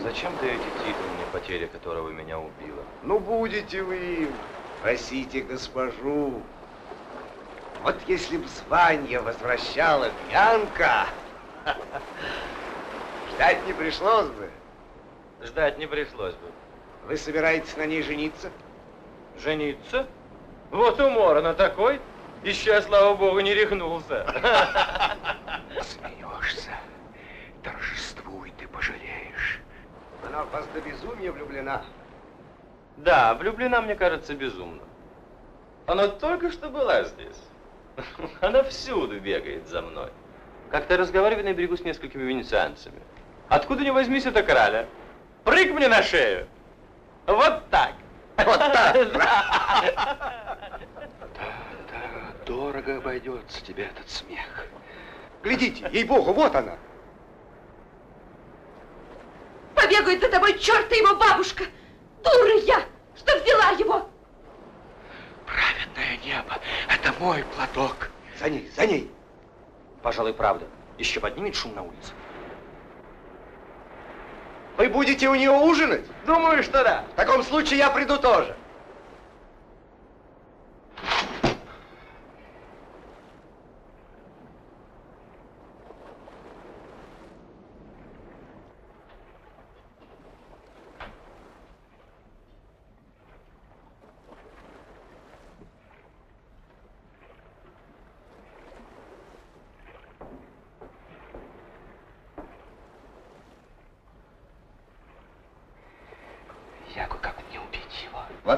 Зачем даете титул мне, потеря которого меня убила? Ну будете вы им. Просите госпожу. Вот если б звание возвращала Бьянка, ждать не пришлось бы. Ждать не пришлось бы. Вы собираетесь на ней жениться? Жениться? Вот умор на такой. Еще, слава богу, не рехнулся. Смеешься. Торжествуй, ты пожалеешь. Она в вас до безумия влюблена. Да, влюблена, мне кажется, безумно. Она только что была здесь. Она всюду бегает за мной. Как-то разговаривали на берегу с несколькими венецианцами. Откуда ни возьмись эта краля? Прыг мне на шею. Вот так. Вот так. Дорого обойдется тебе этот смех. Глядите, ей-богу, вот она. Побегает за тобой черт и его бабушка. Дура я, что взяла его. Праведное небо, это мой платок. За ней, за ней. Пожалуй, правда. Еще поднимет шум на улице. Вы будете у нее ужинать? Думаю, что да. В таком случае я приду тоже.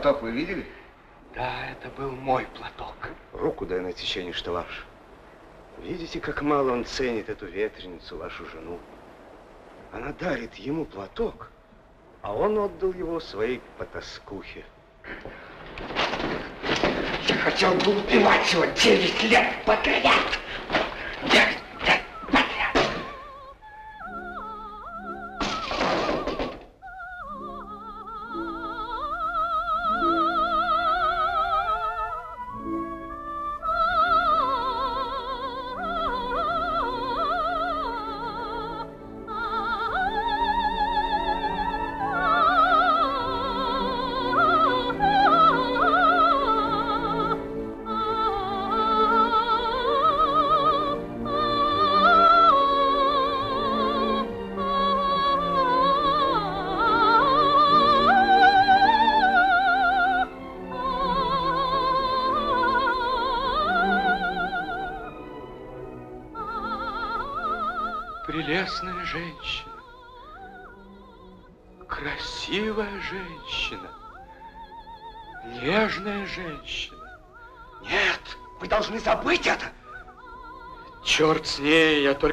Платок вы видели? Да, это был мой платок. Руку дай на течение, что ваш. Видите, как мало он ценит эту ветреницу, вашу жену. Она дарит ему платок, а он отдал его своей потаскухе. Я хотел бы убивать его 9 лет подряд.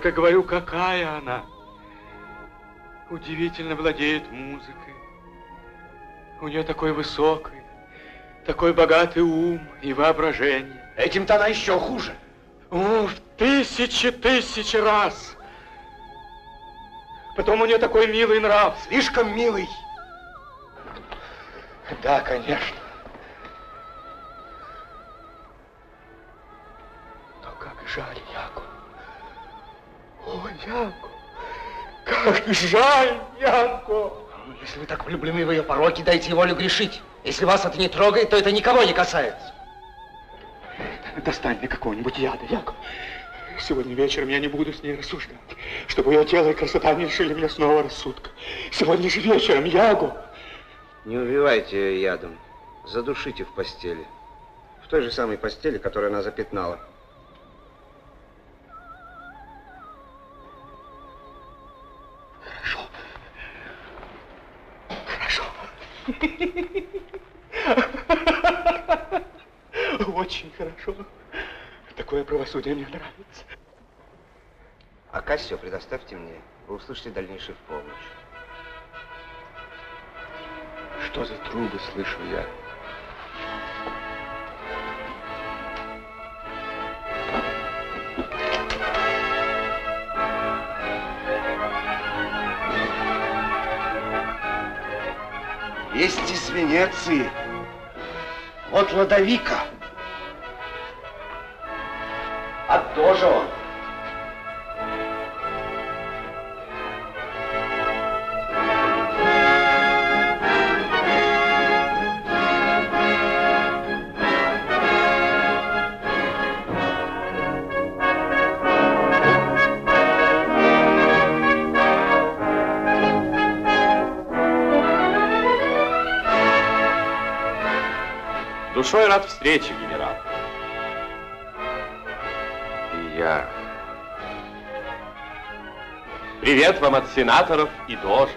Только говорю, какая она. Удивительно владеет музыкой. У нее такой высокий, такой богатый ум и воображение. Этим-то она еще хуже. О, в тысячи, тысячи раз. Потом у нее такой милый нрав. Слишком милый. Да, конечно. О, Яку, как жаль Яку. Если вы так влюблены в ее пороки, дайте волю грешить. Если вас это не трогает, то это никого не касается. Достань мне какого-нибудь яда, Яков. Сегодня вечером я не буду с ней рассуждать, чтобы ее тело и красота не лишили меня снова рассудка. Сегодня же вечером, Ягу. Не убивайте ее ядом, задушите в постели. В той же самой постели, которую она запятнала. Очень хорошо. Такое правосудие мне нравится. А Кассио предоставьте мне. Вы услышите дальнейшее в полночь. Что за трубы слышу я? Есть из Венеции. Вот Ладовика. А тоже он. Душой рад встрече, генерал. И я. Привет вам от сенаторов и дождь.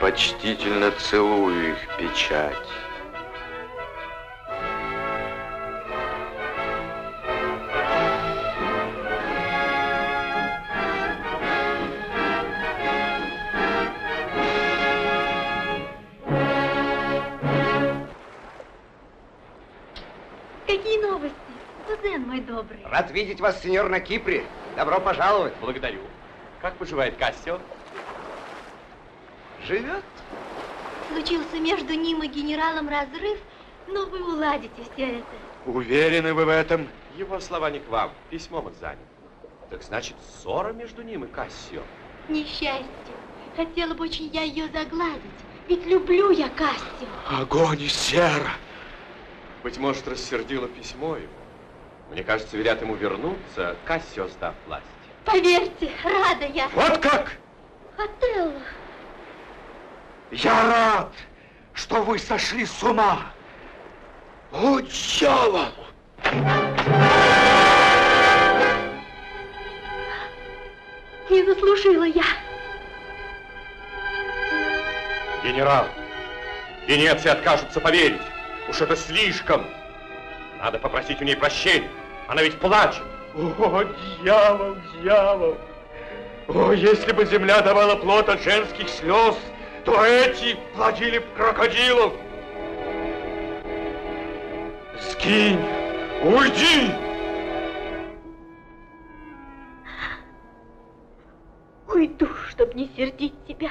Почтительно целую их печать. Видеть вас, сеньор, на Кипре. Добро пожаловать. Благодарю. Как поживает Кассио? Живет. Случился между ним и генералом разрыв, но вы уладите все это. Уверены вы в этом? Его слова не к вам. Письмом их занят. Так значит, ссора между ним и Кассио. Несчастье. Хотела бы очень я ее загладить, ведь люблю я Кассио. Огонь и сера. Быть может, рассердило письмо его. Мне кажется, велят ему вернуться, Кассио сдав власть. Поверьте, рада я. Вот как? Отелло. Я рад, что вы сошли с ума. Дьявол! Не заслужила я. Генерал, Венеция откажется поверить. Уж это слишком. Надо попросить у ней прощения. Она ведь плачет. О, дьявол, дьявол. О, если бы земля давала плод от женских слез, то эти плодили б крокодилов. Скинь, уйди! Уйду, чтобы не сердить тебя.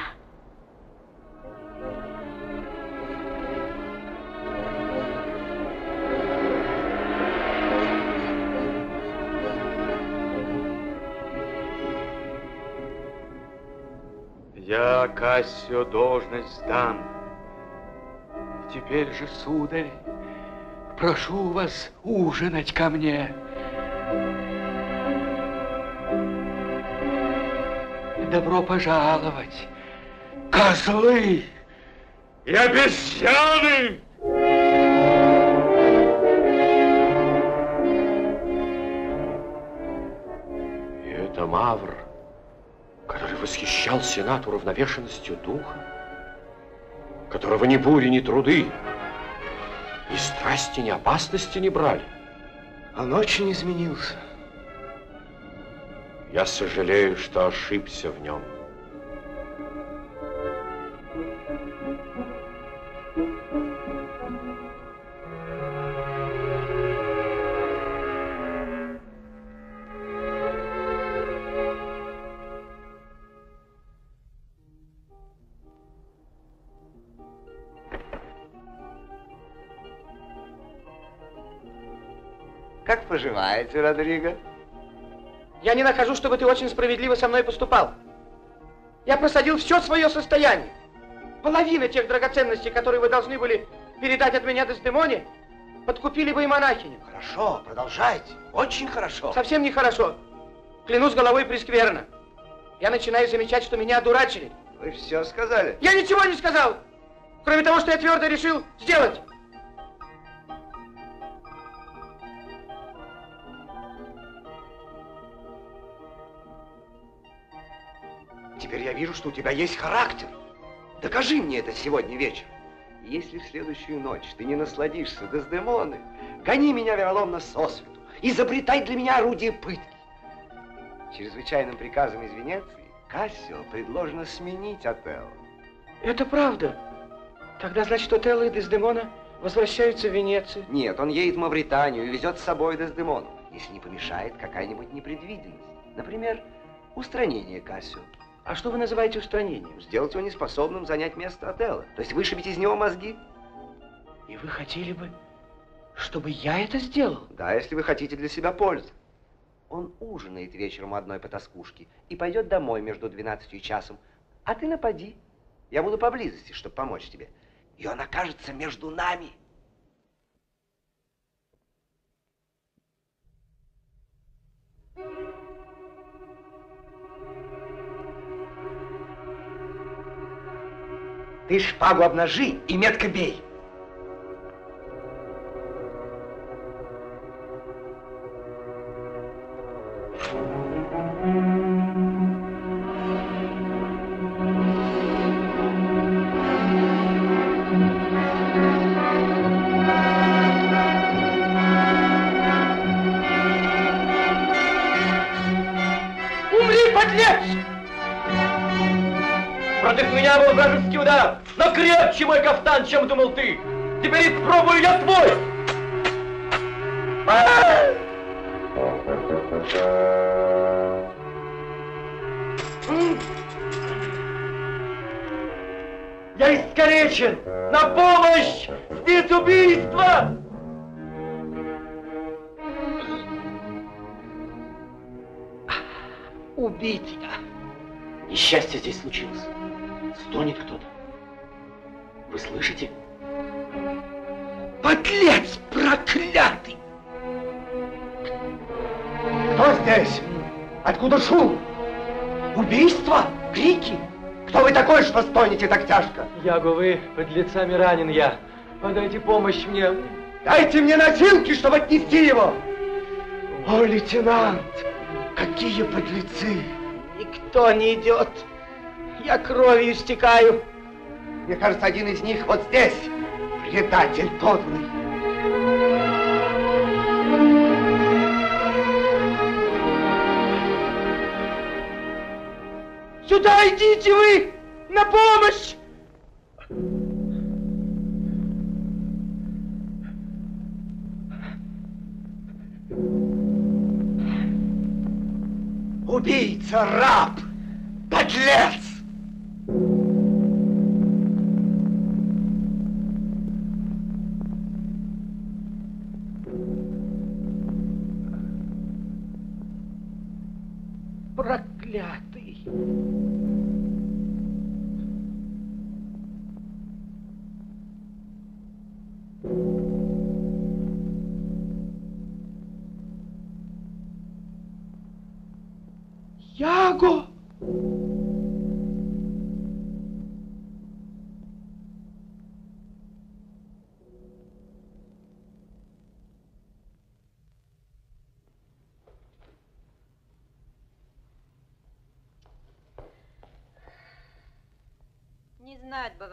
Я Кассио должность сдам. Теперь же, сударь, прошу вас ужинать ко мне. Добро пожаловать, козлы и обезьяны! Восхищал Сенат уравновешенностью духа, которого ни бури, ни труды, ни страсти, ни опасности не брали. Он очень изменился. Я сожалею, что ошибся в нем. Как поживаете, Родриго? Я не нахожу, чтобы ты очень справедливо со мной поступал. Я просадил все свое состояние. Половина тех драгоценностей, которые вы должны были передать от меня Дездемоне, подкупили бы и монахиню. Хорошо, продолжайте. Очень хорошо. Совсем нехорошо. Клянусь головой прескверно. Я начинаю замечать, что меня одурачили. Вы все сказали? Я ничего не сказал, кроме того, что я твердо решил сделать. Теперь я вижу, что у тебя есть характер. Докажи мне это сегодня вечером. Если в следующую ночь ты не насладишься Дездемоной, гони меня вероломно сосвету, изобретай для меня орудие пытки. Чрезвычайным приказом из Венеции Кассио предложено сменить Отелло. Это правда. Тогда, значит, Отелло и Дездемона возвращаются в Венецию. Нет, он едет в Мавританию и везет с собой Дездемону, если не помешает какая-нибудь непредвиденность. Например, устранение Кассио. А что вы называете устранением? Сделать его неспособным занять место Отелло. То есть вышибить из него мозги. И вы хотели бы, чтобы я это сделал? Да, если вы хотите для себя пользы. Он ужинает вечером одной потаскушки и пойдет домой между 12 часом. А ты напади. Я буду поблизости, чтобы помочь тебе. И он окажется между нами. Ты шпагу обнажи и метко бей. Умри, удар, но крепче мой кафтан, чем думал ты. Теперь испробую я твой. А! Я искалечен! На помощь! Здесь убийство! Убить тебя! Несчастье здесь случилось. Стонет кто-то. Слышите? Подлец проклятый! Кто здесь? Откуда шум? Убийство? Крики? Кто вы такой, что стонете так тяжко? Яго, вы подлецами ранен я. Подайте помощь мне. Дайте мне носилки, чтобы отнести его! О, лейтенант, какие подлецы! Никто не идет. Я кровью истекаю. Мне кажется, один из них вот здесь. Предатель подлый. Сюда идите вы! На помощь! Убийца, раб, подлец!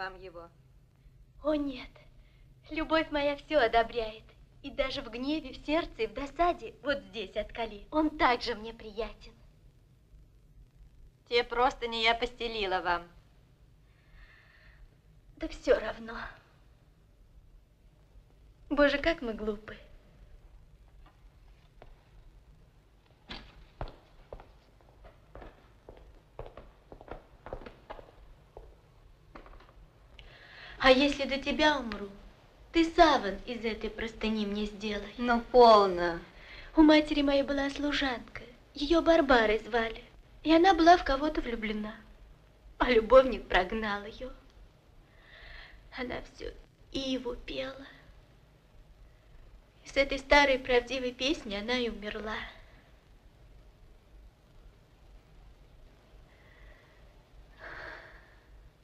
Вам его. О, нет. Любовь моя все одобряет. И даже в гневе, в сердце и в досаде, вот здесь, от Кали, он также мне приятен. Те просто не я постелила вам. Да все равно. Боже, как мы глупы. А если до тебя умру, ты саван из этой простыни мне сделай. Ну, полно. У матери моей была служанка. Ее Барбарой звали. И она была в кого-то влюблена. А любовник прогнал ее. Она все Иву пела. И с этой старой правдивой песни она и умерла.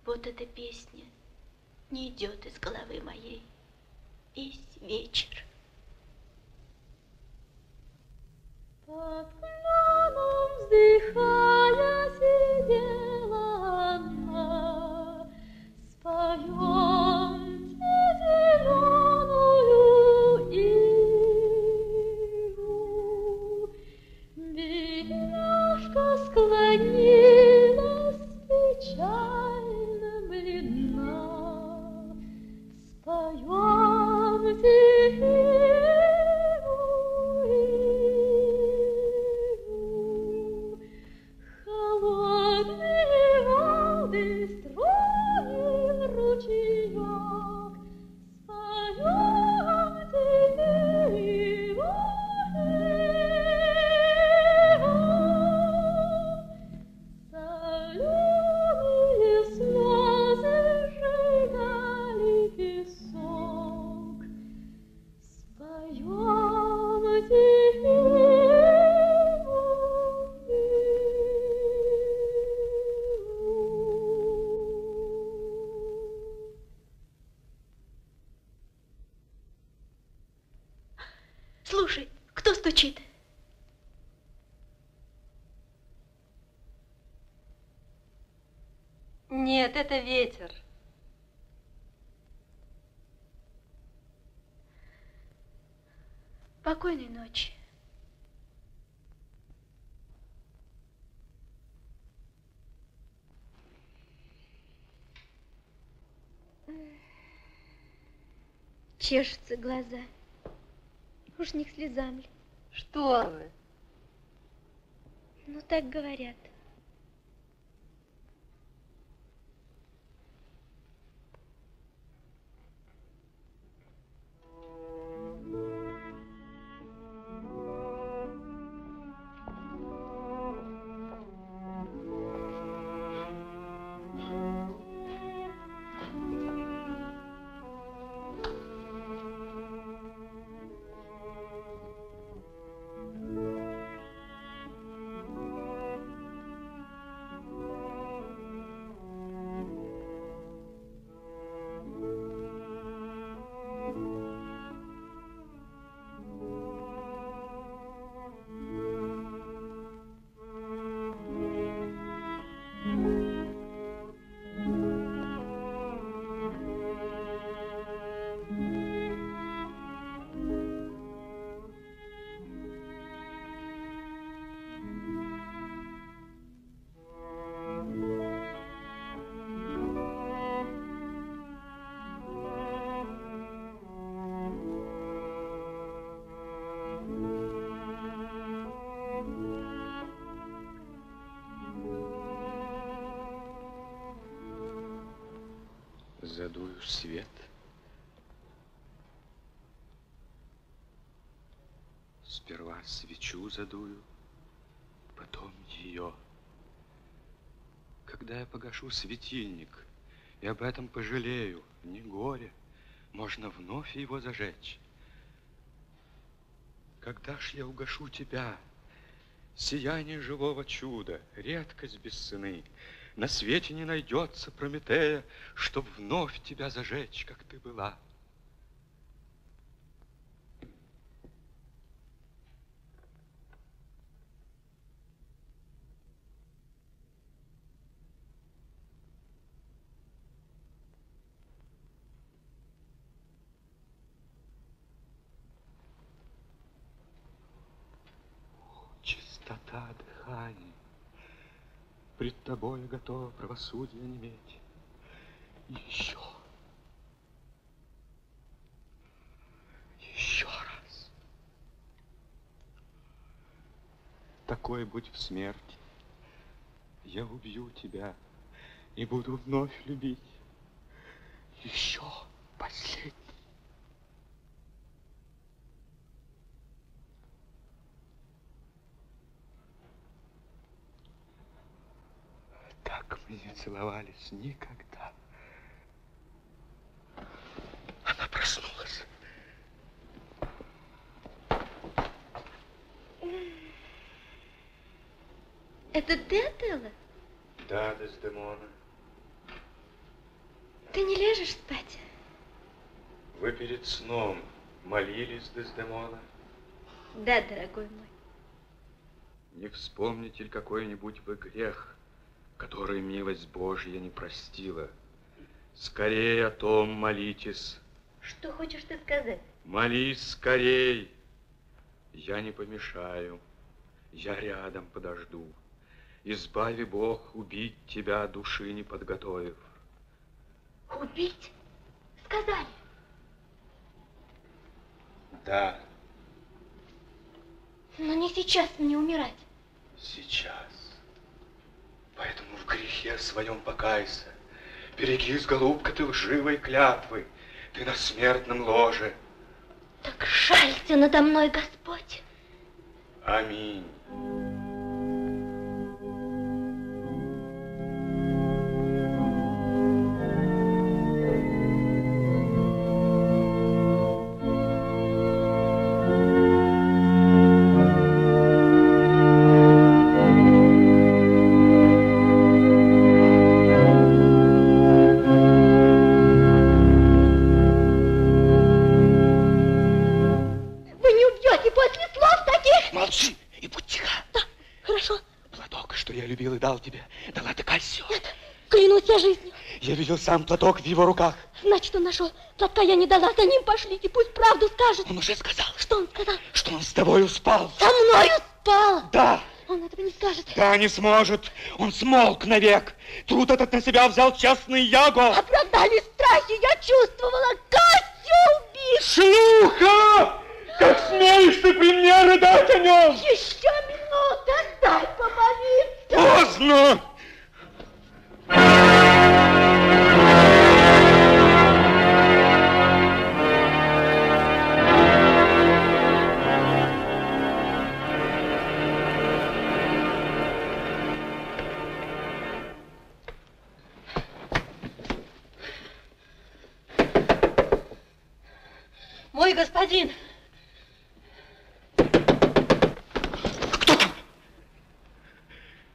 Вот эта песня не идет из головы моей. Весь вечер. Под кляном вздыхая сидела она, Споемте зеленую Споемте иву, Чешутся глаза. Уж не к слезам ли? Что вы? Ну, так говорят. Задую свет. Сперва свечу задую, потом ее. Когда я погашу светильник и об этом пожалею, не горе, можно вновь его зажечь. Когда ж я угашу тебя, сияние живого чуда, редкость без цены, на свете не найдется Прометея, чтоб вновь тебя зажечь, как ты была. Чистота дыхания. Тобой готово правосудие неметь. Еще. Еще раз. Такой будь в смерти. Я убью тебя и буду вновь любить. Еще последний. Так мы не целовались никогда. Она проснулась. Это ты, Отелло? Да, Дездемона. Ты не лежишь спать? Вы перед сном молились, Дездемона? Да, дорогой мой. Не вспомните ли какой-нибудь вы грех, который милость Божья не простила? Скорее о том молитесь. Что хочешь ты сказать? Молись скорей. Я не помешаю. Я рядом подожду. Избави Бог убить тебя, души не подготовив. Убить? Сказали. Да, Но не сейчас мне умирать. сейчас. Поэтому в грехе своем покайся. Берегись, голубка, ты лживой клятвы. Ты на смертном ложе. Так жалься надо мной, Господь. Аминь. Видел сам платок в его руках. Значит, он нашел. Платка я не дала, за ним пошлите, пусть правду скажет. Он уже сказал. Что он сказал? Что он с тобой спал. Со мною спал. Да. Он этого не скажет. Да, не сможет. Он смолк навек. Труд этот на себя взял честный Яго. Оправдали страхи, я чувствовала. Катю убит. Шлюха! Как смеешь ты при мне рыдать о нем? Еще минута, дай помолиться. Поздно! Мой господин,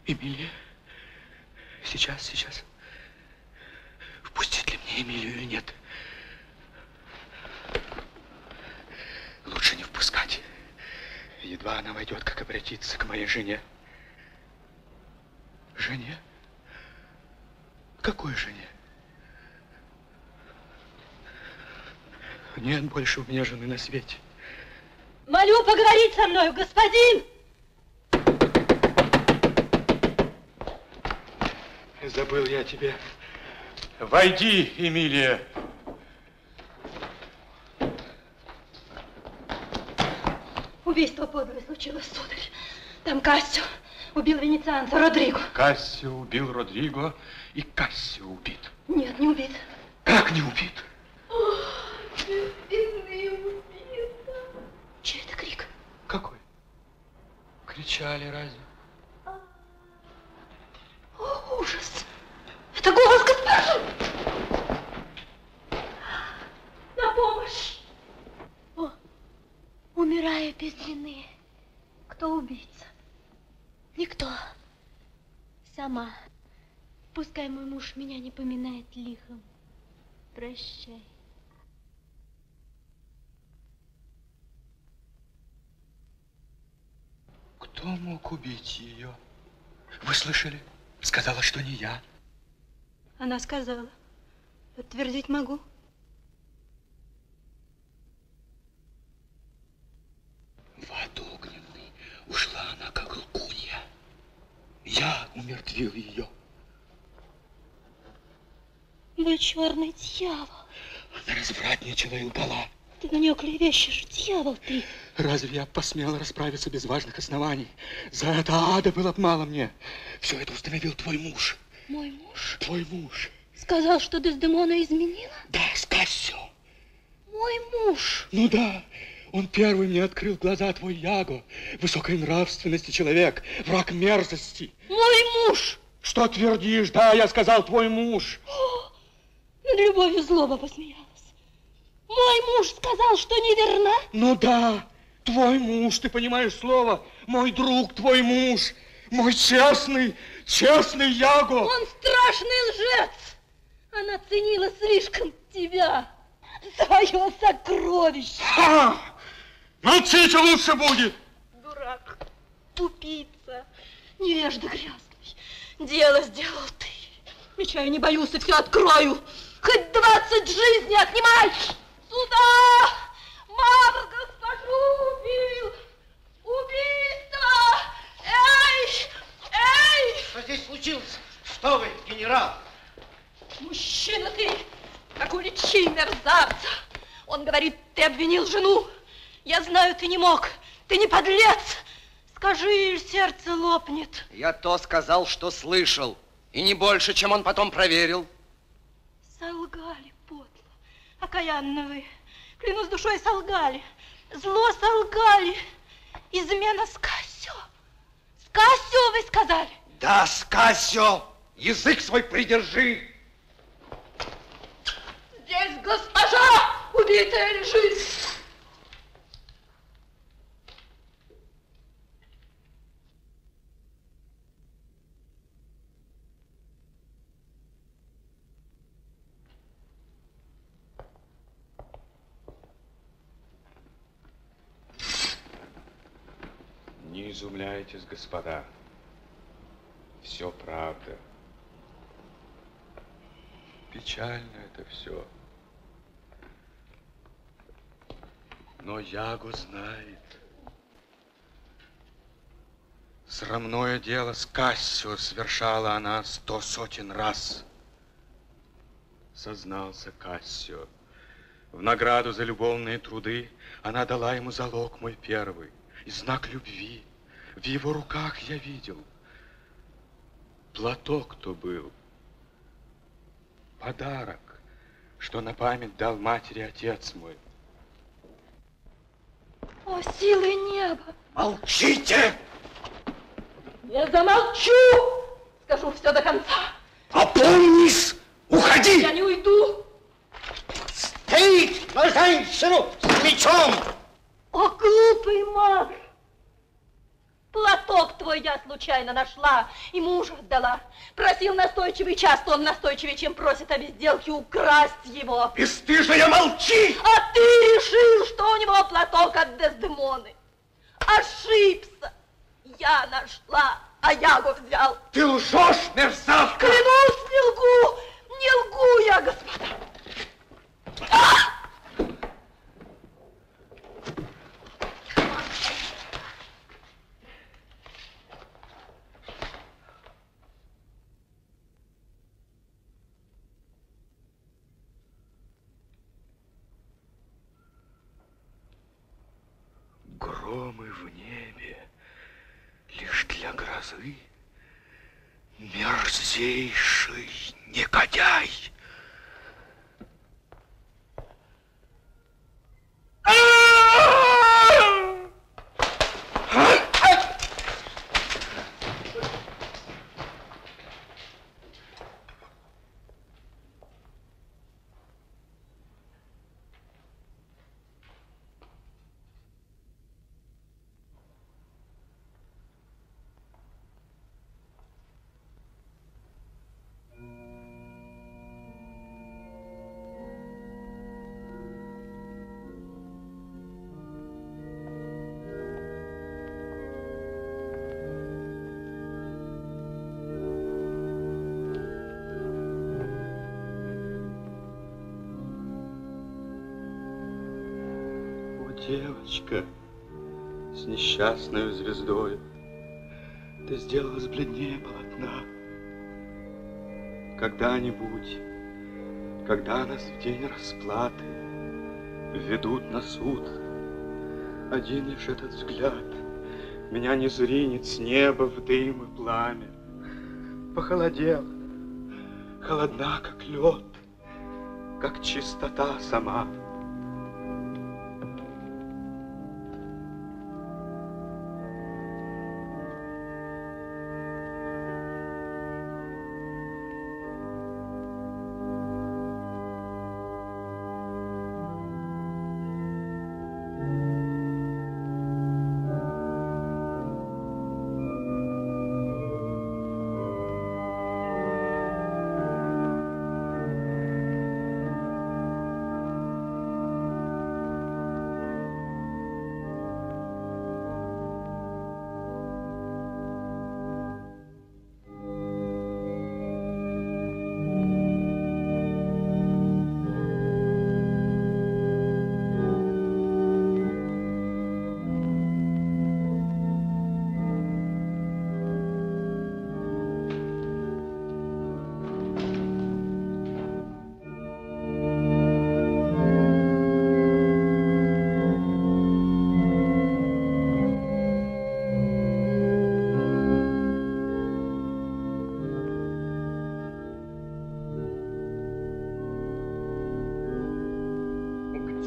Эмилия? Сейчас, сейчас. Впустить ли мне Эмилию или нет? Лучше не впускать. Едва она войдет, как обратиться к моей жене. Жене? Какой жене? Нет больше у меня жены на свете. молю поговорить со мной, господин. Забыл я тебе. Войди, Эмилия. Убийство подлое случилось, сударь. Там Кассио убил венецианца Родриго. Кассио убил Родриго, и Кассио убит. Нет, не убит. Как не убит? Убийца. Чей это крик? Какой? Кричали разве? О, ужас! Это голос госпожи! На помощь! О, умираю без вины. Кто убийца? Никто. Сама. Пускай мой муж меня не поминает лихом. Прощай. Кто мог убить ее? Вы слышали? Сказала, что не я. Она сказала. Подтвердить могу. В ад огненный ушла она, как лгунья. Я умертвил ее. Вы черный дьявол. Она развратничала и лгала. Ты на нее клевещешь, дьявол ты. Разве я посмел расправиться без важных оснований? За это ада было б мало мне. Все это установил твой муж. Мой муж Твой муж. сказал, что Дездемона изменила? Да, Скассио. Мой муж. Ну да, он первый мне открыл глаза твой Яго. Высокой нравственности человек, враг мерзости. Мой муж. Что твердишь? Да, я сказал, твой муж. О, над любовью злоба посмеялась. Мой муж сказал, что неверна. Ну да, твой муж, ты понимаешь слово? Мой друг, твой муж. Мой честный, честный Яго. Он страшный лжец. Она ценила слишком тебя. Свое сокровище. Ха! Молчите лучше будет. Дурак, тупица, невежда грязный. Дело сделал ты. Меча я не боюсь и все открою. Хоть двадцать жизней отнимай. Сюда! Мавр госпожу убил! Убийство! Эй! Эй! Что здесь случилось? Что вы, генерал? Мужчина ты, как уличи мерзавца. Он говорит, ты обвинил жену. Я знаю, ты не мог. Ты не подлец. Скажи, сердце лопнет. Я то сказал, что слышал. И не больше, чем он потом проверил. Солгали, подло. Окаянно вы. Клянусь душой, солгали. Зло солгали. Измена с Кассио. С Кассио вы сказали. Да, Скасио, язык свой придержи. Здесь госпожа убитая лежит. Изумляйтесь, господа. Все правда. Печально это все. Но Яго знает. Срамное дело с Кассио совершала она сто сотен раз. Сознался Кассио. В награду за любовные труды она дала ему залог мой первый и знак любви. В его руках я видел. Платок то был. Подарок, что на память дал матери отец мой. О, силы неба! Молчите! Я замолчу! Скажу все до конца. Опомнись! Уходи! Я не уйду! Стоит на женщину с мечом! О, глупый маг! Платок твой я случайно нашла и мужу отдала. Просил настойчивый, часто он настойчивее, чем просит о безделке, украсть его. Бесстыжая, молчи! А ты решил, что у него платок от Дездемоны. Ошибся. Я нашла, а Яго взял. Ты лжешь, мерзавка! Клянусь, не лгу, не лгу я, господа. А! Девочка с несчастной звездой, ты сделалась бледнее полотна. Когда-нибудь, когда нас в день расплаты ведут на суд, один лишь этот взгляд меня не зринет с неба в дым и пламя. Похолодел, холодна, как лед, как чистота сама.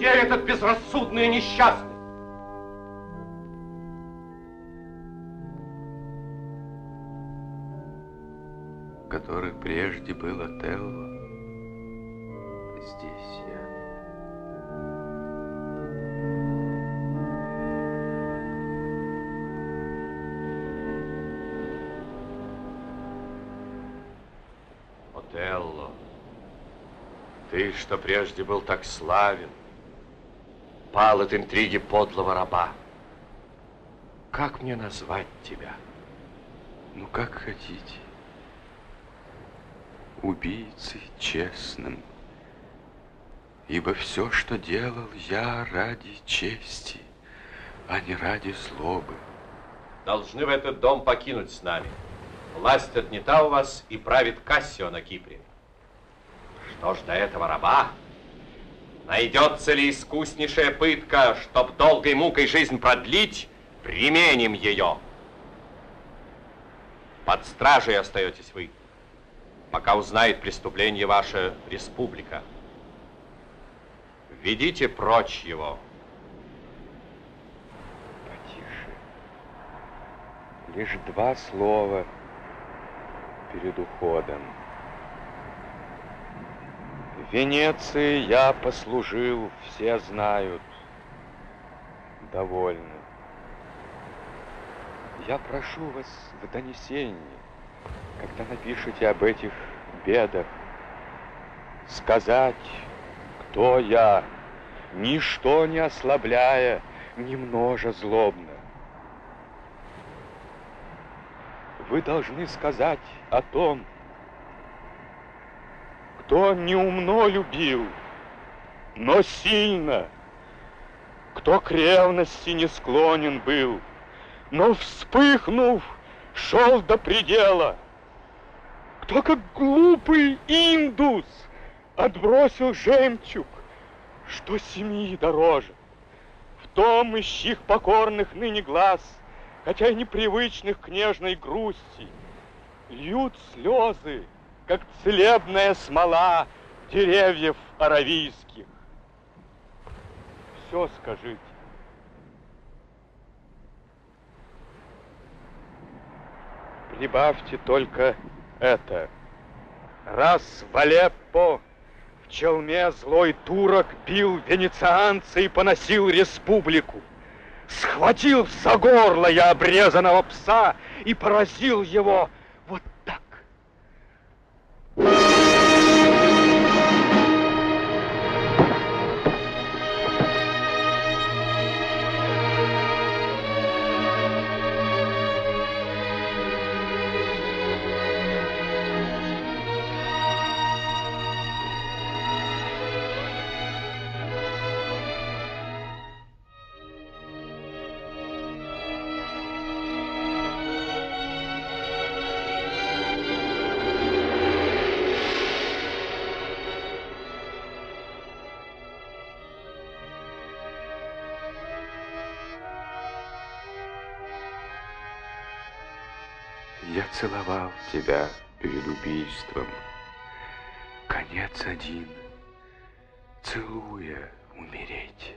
Где этот безрассудный и несчастный? который прежде был Отелло, здесь я. Отелло, ты, что прежде был так славен, пал от интриги подлого раба. Как мне назвать тебя? Ну, как хотите. Убийцей честным. Ибо все, что делал я ради чести, а не ради злобы. Должны в этот дом покинуть с нами. Власть отнята у вас и правит Кассио на Кипре. Что ж до этого раба? Найдется ли искуснейшая пытка, чтоб долгой мукой жизнь продлить, применим ее. Под стражей остаетесь вы, пока узнает преступление ваше республика. Ведите прочь его. Лишь два слова перед уходом. Венеции я послужил, все знают. Довольно. Я прошу вас в донесении, когда напишете об этих бедах, сказать, кто я, ничто не ослабляя, не множа злобно. Вы должны сказать о том, кто неумно любил, но сильно, кто к ревности не склонен был, но, вспыхнув, шел до предела, кто, как глупый индус, отбросил жемчуг, что семьи дороже. В том ищих покорных ныне глаз, хотя и непривычных к нежной грусти, льют слезы, как целебная смола деревьев аравийских. Все скажите. Прибавьте только это. Раз в Алеппо в челме злой турок бил венецианца и поносил республику, схватил за горло я обрезанного пса и поразил его. Я целовал тебя перед убийством. Конец один, целуя умереть.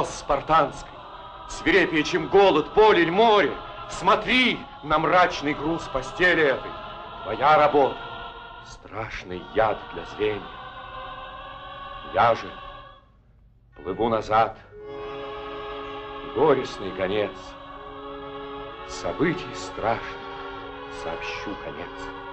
Пес спартанский, свирепее, чем голод, поле или море, смотри на мрачный груз постели этой. Твоя работа, страшный яд для звенья. Я же плыву назад, горестный конец. Событий страшных сообщу конец.